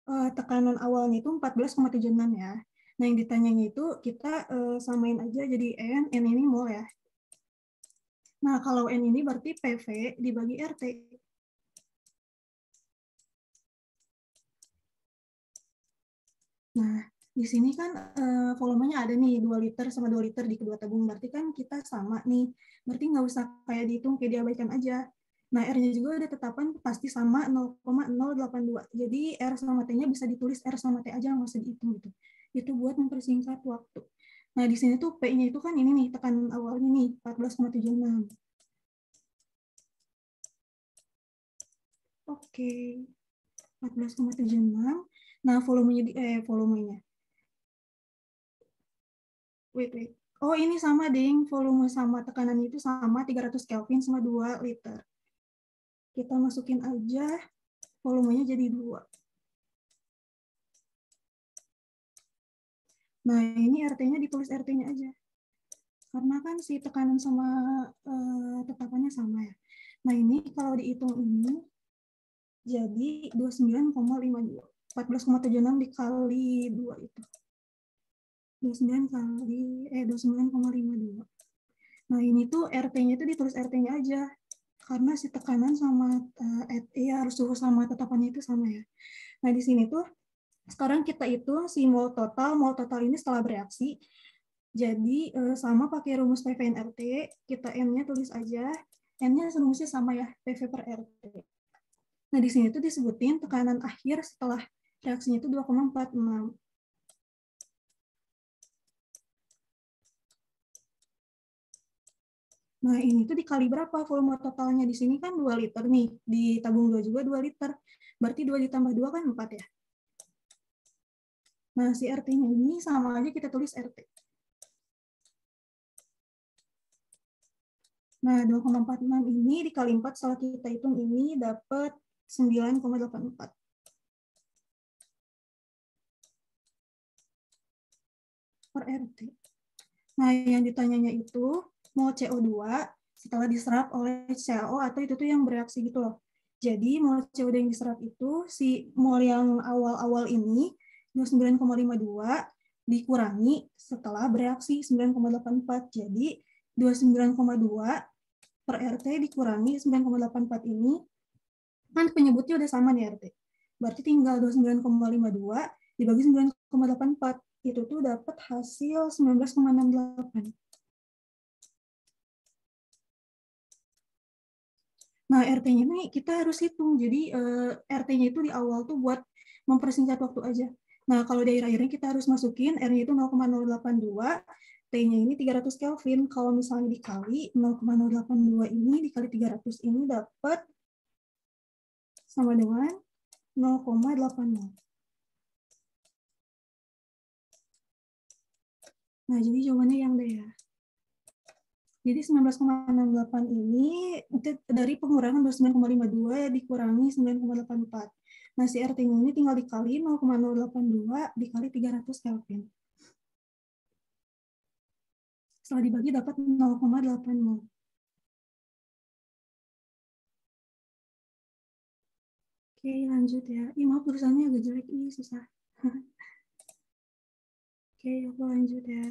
eh, tekanan awalnya itu 14,76 ya. Nah, yang ditanyanya itu kita eh, samain aja jadi N, N ini mol ya. Nah, kalau N ini berarti PV dibagi RT. Nah, di sini kan eh, volumenya ada nih 2 liter sama 2 liter di kedua tabung. Berarti kan kita sama nih. Berarti nggak usah kayak dihitung, kayak diabaikan aja. Nah, R-nya juga ada tetapan pasti sama 0,082. Jadi R sama T-nya bisa ditulis R sama T aja, nggak usah dihitung gitu. Itu buat mempersingkat waktu. Nah, di sini tuh P-nya itu kan ini nih, tekanan awalnya nih, 14,76. Oke. 14,76. Nah, volumenya eh volumenya. Wait, wait. Oh, ini sama, Ding. Volume sama tekanan itu sama 300 Kelvin sama 2 liter. Kita masukin aja volumenya jadi 2. Nah, ini RT-nya ditulis RT-nya aja. Karena kan si tekanan sama eh, tetapannya sama ya. Nah, ini kalau dihitung ini jadi 29,52. 14,76 dikali 2 itu. 29 kali, eh 29,52. Nah, ini tuh RT-nya itu ditulis RT-nya aja. Karena si tekanan sama, eh, ya harus suhu sama tetapannya itu sama ya. Nah, di sini tuh sekarang kita hitung si mol total, mol total ini setelah bereaksi. Jadi eh, sama pakai rumus PVNRT, kita N-nya tulis aja. N-nya rumusnya sama ya, PV per RT. Nah, di sini tuh disebutin tekanan akhir setelah reaksinya itu 2,46. Nah, ini tuh dikali berapa volume totalnya? Di sini kan 2 liter nih. Di tabung 2 juga 2 liter. Berarti 2 ditambah 2 kan 4 ya? Nah, si RT-nya ini sama aja kita tulis RT. Nah, 2,46 ini dikali 4 setelah kita hitung ini dapat 9,84. Per RT. Nah, yang ditanyanya itu mol CO2 setelah diserap oleh CaO atau itu tuh yang bereaksi gitu loh. Jadi mol CO2 yang diserap itu si mol yang awal-awal ini 29,52 dikurangi setelah bereaksi 9,84. Jadi 29,2 per RT dikurangi 9,84 ini, kan penyebutnya udah sama nih RT. Berarti tinggal 29,52 dibagi 9,84. Itu tuh dapat hasil 19,68. Nah, RT-nya nih kita harus hitung. Jadi eh, RT-nya itu di awal tuh buat mempersingkat waktu aja. Nah, kalau di akhir-akhirnya kita harus masukin R-nya itu 0,082, T-nya ini 300 Kelvin. Kalau misalnya dikali 0,082 ini dikali 300 ini dapat sama dengan 0,80. Nah, jadi jawabannya yang D ya. Jadi 19,68 ini dari pengurangan 29,52 dikurangi 9,84. Nah, si RT-nya ini tinggal dikali 0,082 dikali 300 Kelvin. Setelah dibagi dapat 0,80. Oke, lanjut ya. Ih, maaf tulisannya agak jelek. Ih, susah. Oke, aku lanjut ya.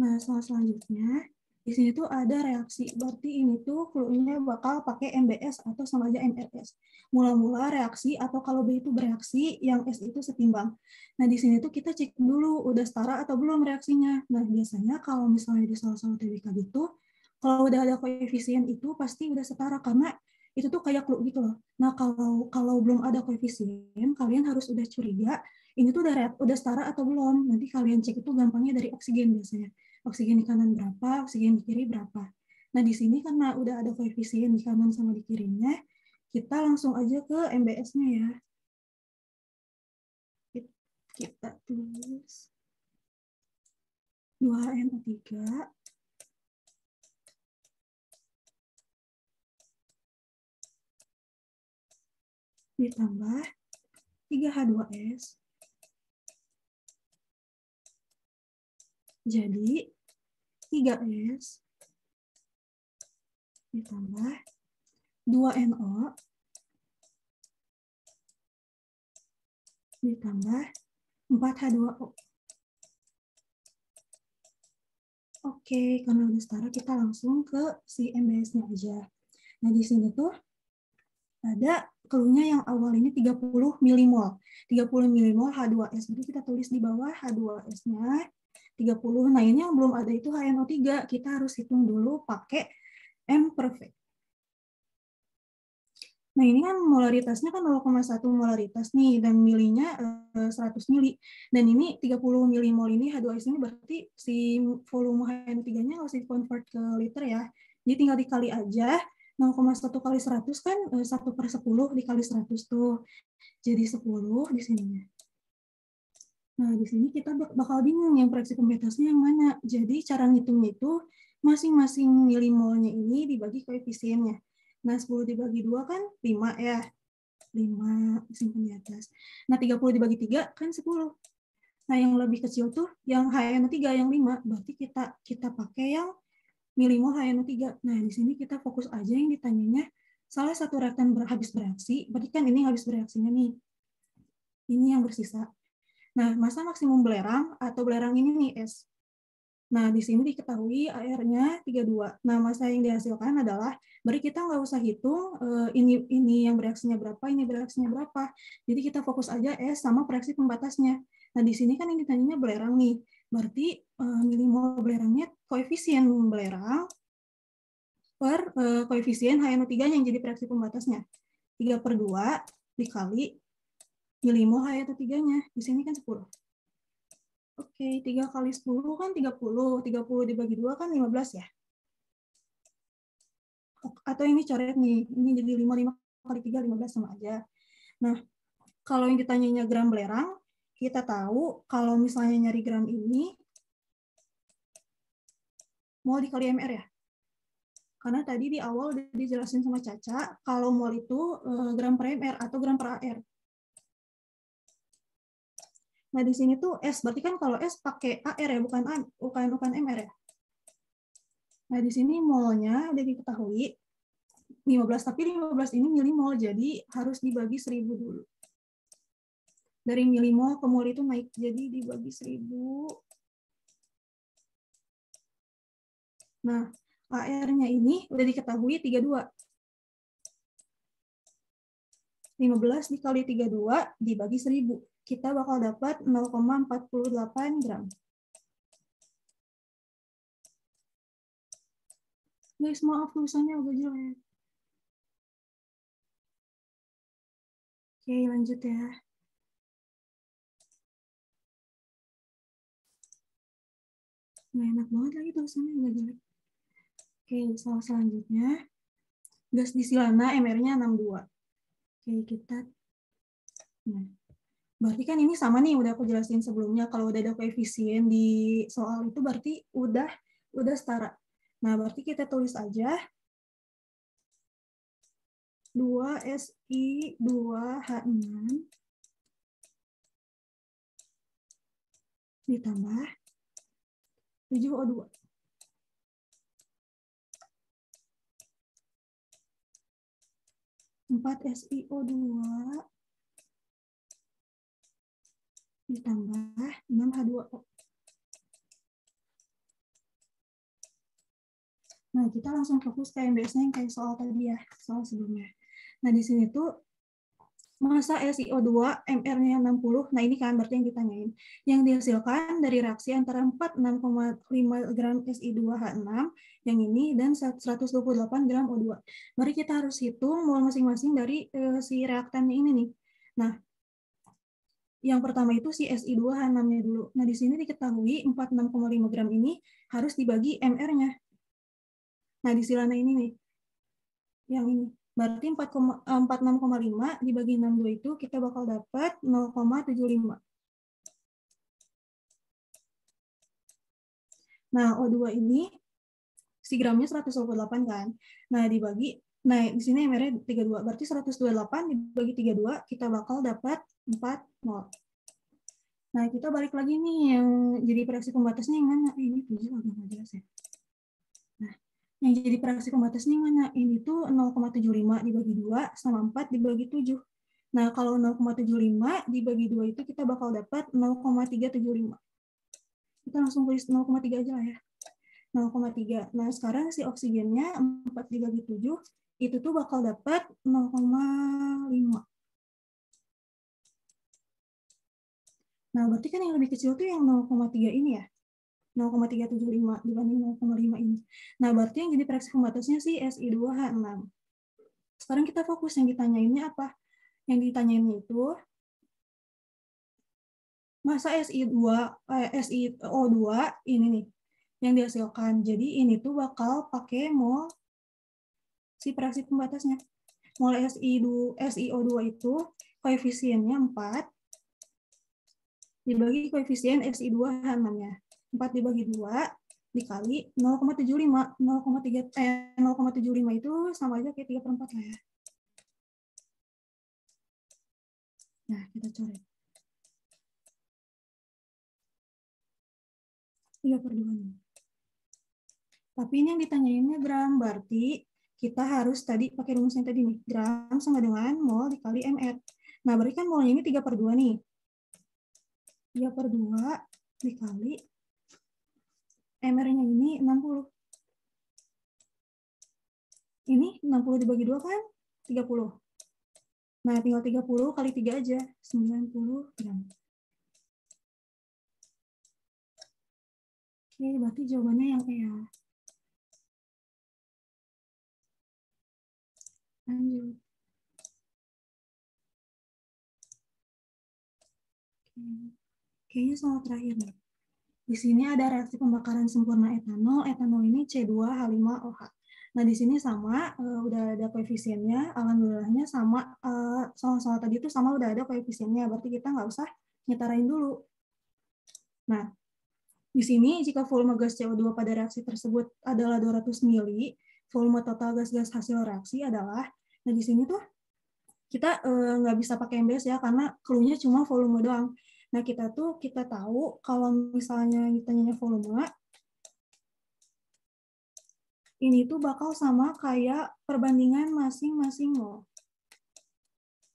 Nah, soal selanjutnya, di sini tuh ada reaksi. Berarti ini tuh clue-nya bakal pakai MBS atau sama aja MRS. Mula-mula reaksi atau kalau B itu bereaksi, yang S itu setimbang. Nah, di sini tuh kita cek dulu udah setara atau belum reaksinya. Nah, biasanya kalau misalnya di soal-soal TBK gitu, kalau udah ada koefisien itu pasti udah setara karena itu tuh kayak clue gitu loh. Nah, kalau kalau belum ada koefisien, kalian harus udah curiga ini tuh udah udah setara atau belum. Nanti kalian cek itu gampangnya dari oksigen biasanya. Oksigen di kanan berapa, oksigen di kiri berapa. Nah, di sini karena udah ada koefisien di kanan sama di kirinya, kita langsung aja ke MBS-nya ya. Kita tulis 2NO3 ditambah 3H2S Jadi 3S ditambah 2NO ditambah 4H2O. Oke, karena udah setara kita langsung ke si MBS-nya aja. Nah, di sini tuh ada keluhnya yang awal ini 30 milimol. 30 milimol H2S. Jadi kita tulis di bawah H2S-nya 30. Nah, ini yang belum ada itu HNO3. Kita harus hitung dulu pakai M per V. Nah, ini kan molaritasnya kan 0,1 molaritas nih, dan milinya 100 eh, mili. Dan ini 30 milimol ini H2S ini berarti si volume HNO3-nya harus di-convert ke liter ya. Jadi tinggal dikali aja, 0,1 kali 100 kan 1 eh, per 10 dikali 100 tuh. Jadi 10 di sini. Nah, di sini kita bakal bingung yang proyeksi pembatasnya yang mana. Jadi cara ngitungnya itu masing-masing milimolnya ini dibagi koefisiennya. Nah, 10 dibagi 2 kan 5 ya. 5 simpan di atas. Nah, 30 dibagi 3 kan 10. Nah, yang lebih kecil tuh yang HNO3 yang 5. Berarti kita kita pakai yang milimol HNO3. Nah, di sini kita fokus aja yang ditanyanya salah satu reaktan habis bereaksi. Berarti kan ini habis bereaksinya nih. Ini yang bersisa. Nah, masa maksimum belerang atau belerang ini nih S. Nah, di sini diketahui AR-nya 32. Nah, masa yang dihasilkan adalah, beri kita nggak usah hitung uh, ini ini yang bereaksinya berapa, ini bereaksinya berapa. Jadi kita fokus aja S sama reaksi pembatasnya. Nah, di sini kan ini tanyanya belerang nih. Berarti uh, milimol belerangnya koefisien belerang per uh, koefisien HNO3 yang jadi reaksi pembatasnya. 3 per 2 dikali milimol H atau tiganya. Di sini kan 10. Oke, 3 kali 10 kan 30. 30 dibagi 2 kan 15 ya. Atau ini coret nih. Ini jadi 5, 5 kali 3, 15 sama aja. Nah, kalau yang ditanyanya gram belerang, kita tahu kalau misalnya nyari gram ini, mol dikali MR ya. Karena tadi di awal udah dijelasin sama Caca, kalau mol itu eh, gram per MR atau gram per AR. Nah, di sini tuh S, berarti kan kalau S pakai AR ya, bukan A, bukan, bukan MR ya. Nah, di sini molnya udah diketahui 15, tapi 15 ini milimol, jadi harus dibagi 1000 dulu. Dari milimol ke mol itu naik, jadi dibagi 1000. Nah, AR-nya ini udah diketahui 32. 15 dikali 32 dibagi 1000. Kita bakal dapat 0,48 gram. Guys, maaf tulisannya agak jelek. Oke, lanjut ya. Nggak enak banget lagi tulisannya agak jelek. Oke, soal selanjutnya. Gas di silana MR-nya 62. Oke, kita Nah, berarti kan ini sama nih udah aku jelasin sebelumnya kalau udah ada koefisien di soal itu berarti udah udah setara. Nah, berarti kita tulis aja 2 SI 2 H6 ditambah 7 O2. Empat SiO2 ditambah 6 H2O. Nah, kita langsung fokus ke MBS-nya yang kayak soal tadi ya, soal sebelumnya. Nah, di sini tuh masa SiO2 MR-nya 60. Nah, ini kan berarti yang ditanyain. Yang dihasilkan dari reaksi antara 4 6,5 gram Si2H6 yang ini dan 128 gram O2. Mari kita harus hitung mol masing-masing dari eh, si reaktannya ini nih. Nah, yang pertama itu si Si2H6-nya dulu. Nah, di sini diketahui 46,5 gram ini harus dibagi MR-nya. Nah, di silana ini nih. Yang ini. Berarti 46,5 eh, dibagi 62 itu kita bakal dapat 0,75. Nah, O2 ini si gramnya 128 kan. Nah, dibagi Nah, di sini MR-nya 32. Berarti 128 dibagi 32 kita bakal dapat 4 mol. Nah, kita balik lagi nih yang jadi reaksi pembatasnya yang mana? Ini 7 agak nggak jelas ya. Nah, yang jadi reaksi pembatasnya yang mana? Ini tuh 0,75 dibagi 2 sama 4 dibagi 7. Nah, kalau 0,75 dibagi 2 itu kita bakal dapat 0,375. Kita langsung tulis 0,3 aja lah ya. 0,3. Nah, sekarang si oksigennya 4 dibagi 7 itu tuh bakal dapat 0,5. Nah, berarti kan yang lebih kecil tuh yang 0,3 ini ya. 0,375 dibanding 0,5 ini. Nah, berarti yang jadi reaksi pembatasnya sih Si2H6. Sekarang kita fokus yang ditanyainnya apa? Yang ditanyainnya itu masa Si2 eh, SiO2 ini nih yang dihasilkan. Jadi ini tuh bakal pakai mol si reaksi pembatasnya. Mol Si2, SiO2 itu koefisiennya 4 dibagi koefisien Si2 H6-nya. 4 dibagi 2 dikali 0,75. 0,3 eh 0,75 itu sama aja kayak 3 per 4 lah ya. Nah, kita coret. 3 per 2 nih. Tapi ini yang ditanyainnya gram, berarti kita harus tadi pakai rumusnya tadi nih. Gram sama dengan mol dikali MR. Nah, berarti kan molnya ini 3 per 2 nih. 3 per 2 dikali MR-nya ini 60. Ini 60 dibagi 2 kan 30. Nah, tinggal 30 kali 3 aja, 90 gram. Oke, berarti jawabannya yang kayak Oke. Kayaknya soal terakhir nih. Di sini ada reaksi pembakaran sempurna etanol. Etanol ini C2H5OH. Nah, di sini sama, uh, udah ada koefisiennya. Alhamdulillahnya sama, uh, soal-soal tadi itu sama udah ada koefisiennya. Berarti kita nggak usah nyetarain dulu. Nah, di sini jika volume gas CO2 pada reaksi tersebut adalah 200 mili, volume total gas-gas hasil reaksi adalah, nah di sini tuh kita uh, nggak bisa pakai MBS ya, karena clue-nya cuma volume doang. Nah, kita tuh kita tahu kalau misalnya ditanya volume ini tuh bakal sama kayak perbandingan masing-masing mol.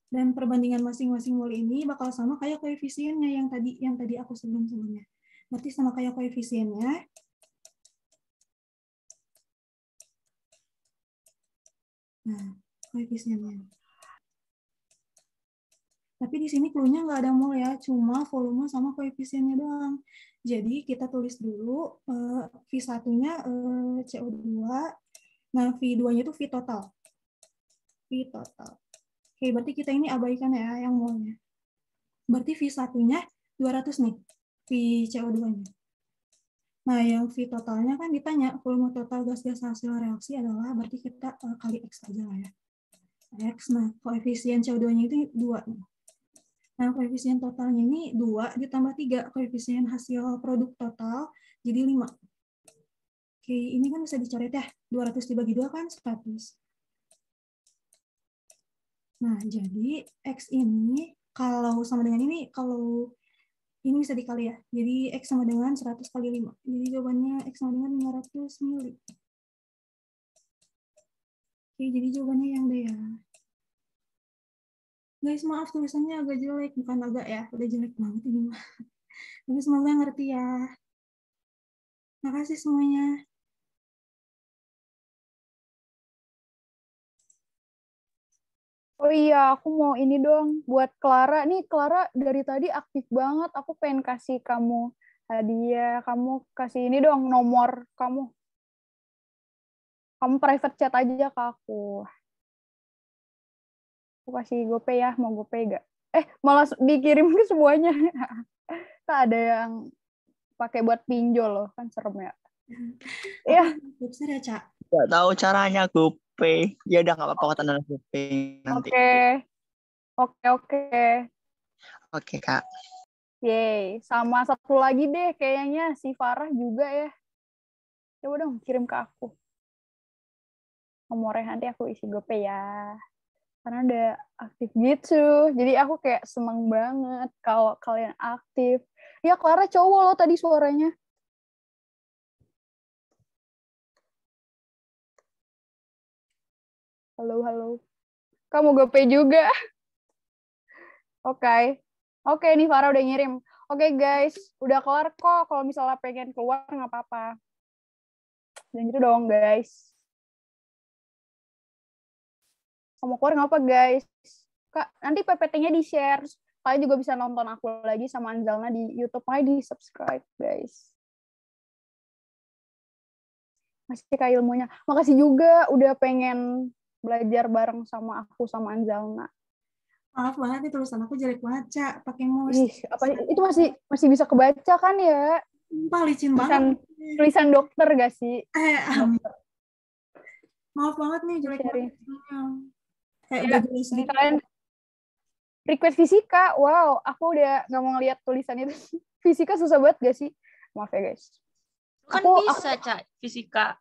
Dan perbandingan masing-masing mol ini bakal sama kayak koefisiennya yang tadi yang tadi aku sebelum-sebelumnya. Berarti sama kayak koefisiennya. Nah, koefisiennya. Tapi di sini clue-nya nggak ada mol ya, cuma volume sama koefisiennya doang. Jadi kita tulis dulu uh, V1-nya uh, CO2, nah V2-nya itu V total. V total. Oke, berarti kita ini abaikan ya yang molnya. Berarti V1-nya 200 nih, V CO2-nya. Nah, yang V totalnya kan ditanya, volume total gas-gas hasil reaksi adalah, berarti kita uh, kali X aja lah ya. X, nah koefisien CO2-nya itu 2 nih. Nah, koefisien totalnya ini 2 ditambah 3. Koefisien hasil produk total jadi 5. Oke, ini kan bisa dicoret ya. 200 dibagi 2 kan 100. Nah, jadi X ini kalau sama dengan ini, kalau ini bisa dikali ya. Jadi X sama dengan 100 kali 5. Jadi jawabannya X sama dengan 500 mili. Oke, jadi jawabannya yang D ya. Guys, maaf tulisannya agak jelek. Bukan agak ya, udah jelek banget ini. Tapi semoga ngerti ya. Makasih semuanya. Oh iya, aku mau ini dong buat Clara. Nih Clara dari tadi aktif banget. Aku pengen kasih kamu hadiah. Kamu kasih ini dong nomor kamu. Kamu private chat aja ke aku. Aku kasih GoPay ya, mau GoPay gak? Eh, malah dikirim ke semuanya. tak ada yang pakai buat pinjol loh, kan serem ya. Iya. Tipsnya ya, Cak. Gak tahu caranya GoPay. Ya udah nggak apa-apa tanda GoPay nanti. Oke. Oke, oke. Oke, Kak. Yeay, sama satu lagi deh kayaknya si Farah juga ya. Coba dong kirim ke aku. Nomornya nanti aku isi GoPay ya. Karena udah aktif gitu. Jadi aku kayak seneng banget kalau kalian aktif. Ya Clara cowok loh tadi suaranya. Halo, halo. Kamu GoPay juga. Oke. Oke, okay, nih Farah udah ngirim. Oke okay, guys, udah kelar kok. Kalau misalnya pengen keluar nggak apa-apa. Dan gitu dong guys. Kamu keluar nggak apa guys? Kak, nanti PPT-nya di-share. Kalian juga bisa nonton aku lagi sama Anzalna di YouTube. Makanya di-subscribe guys. Masih kayak ilmunya. Makasih juga udah pengen belajar bareng sama aku sama Anzalna. Maaf banget nih tulisan aku jelek banget, Cak. Pakai mouse. Ih, apa itu masih masih bisa kebaca kan ya? Sumpah licin Tulisan, banget. tulisan dokter gak sih? Eh. Dokter. Maaf banget nih jelek banget. Kayak Ya, udah sedikit. kalian request fisika, wow, aku udah nggak mau ngeliat tulisan itu. fisika susah banget gak sih? Maaf ya guys. Kan Aku- bisa, Cak, fisika.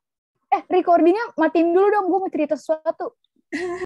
Eh, recordingnya matiin dulu dong, gue mau cerita sesuatu.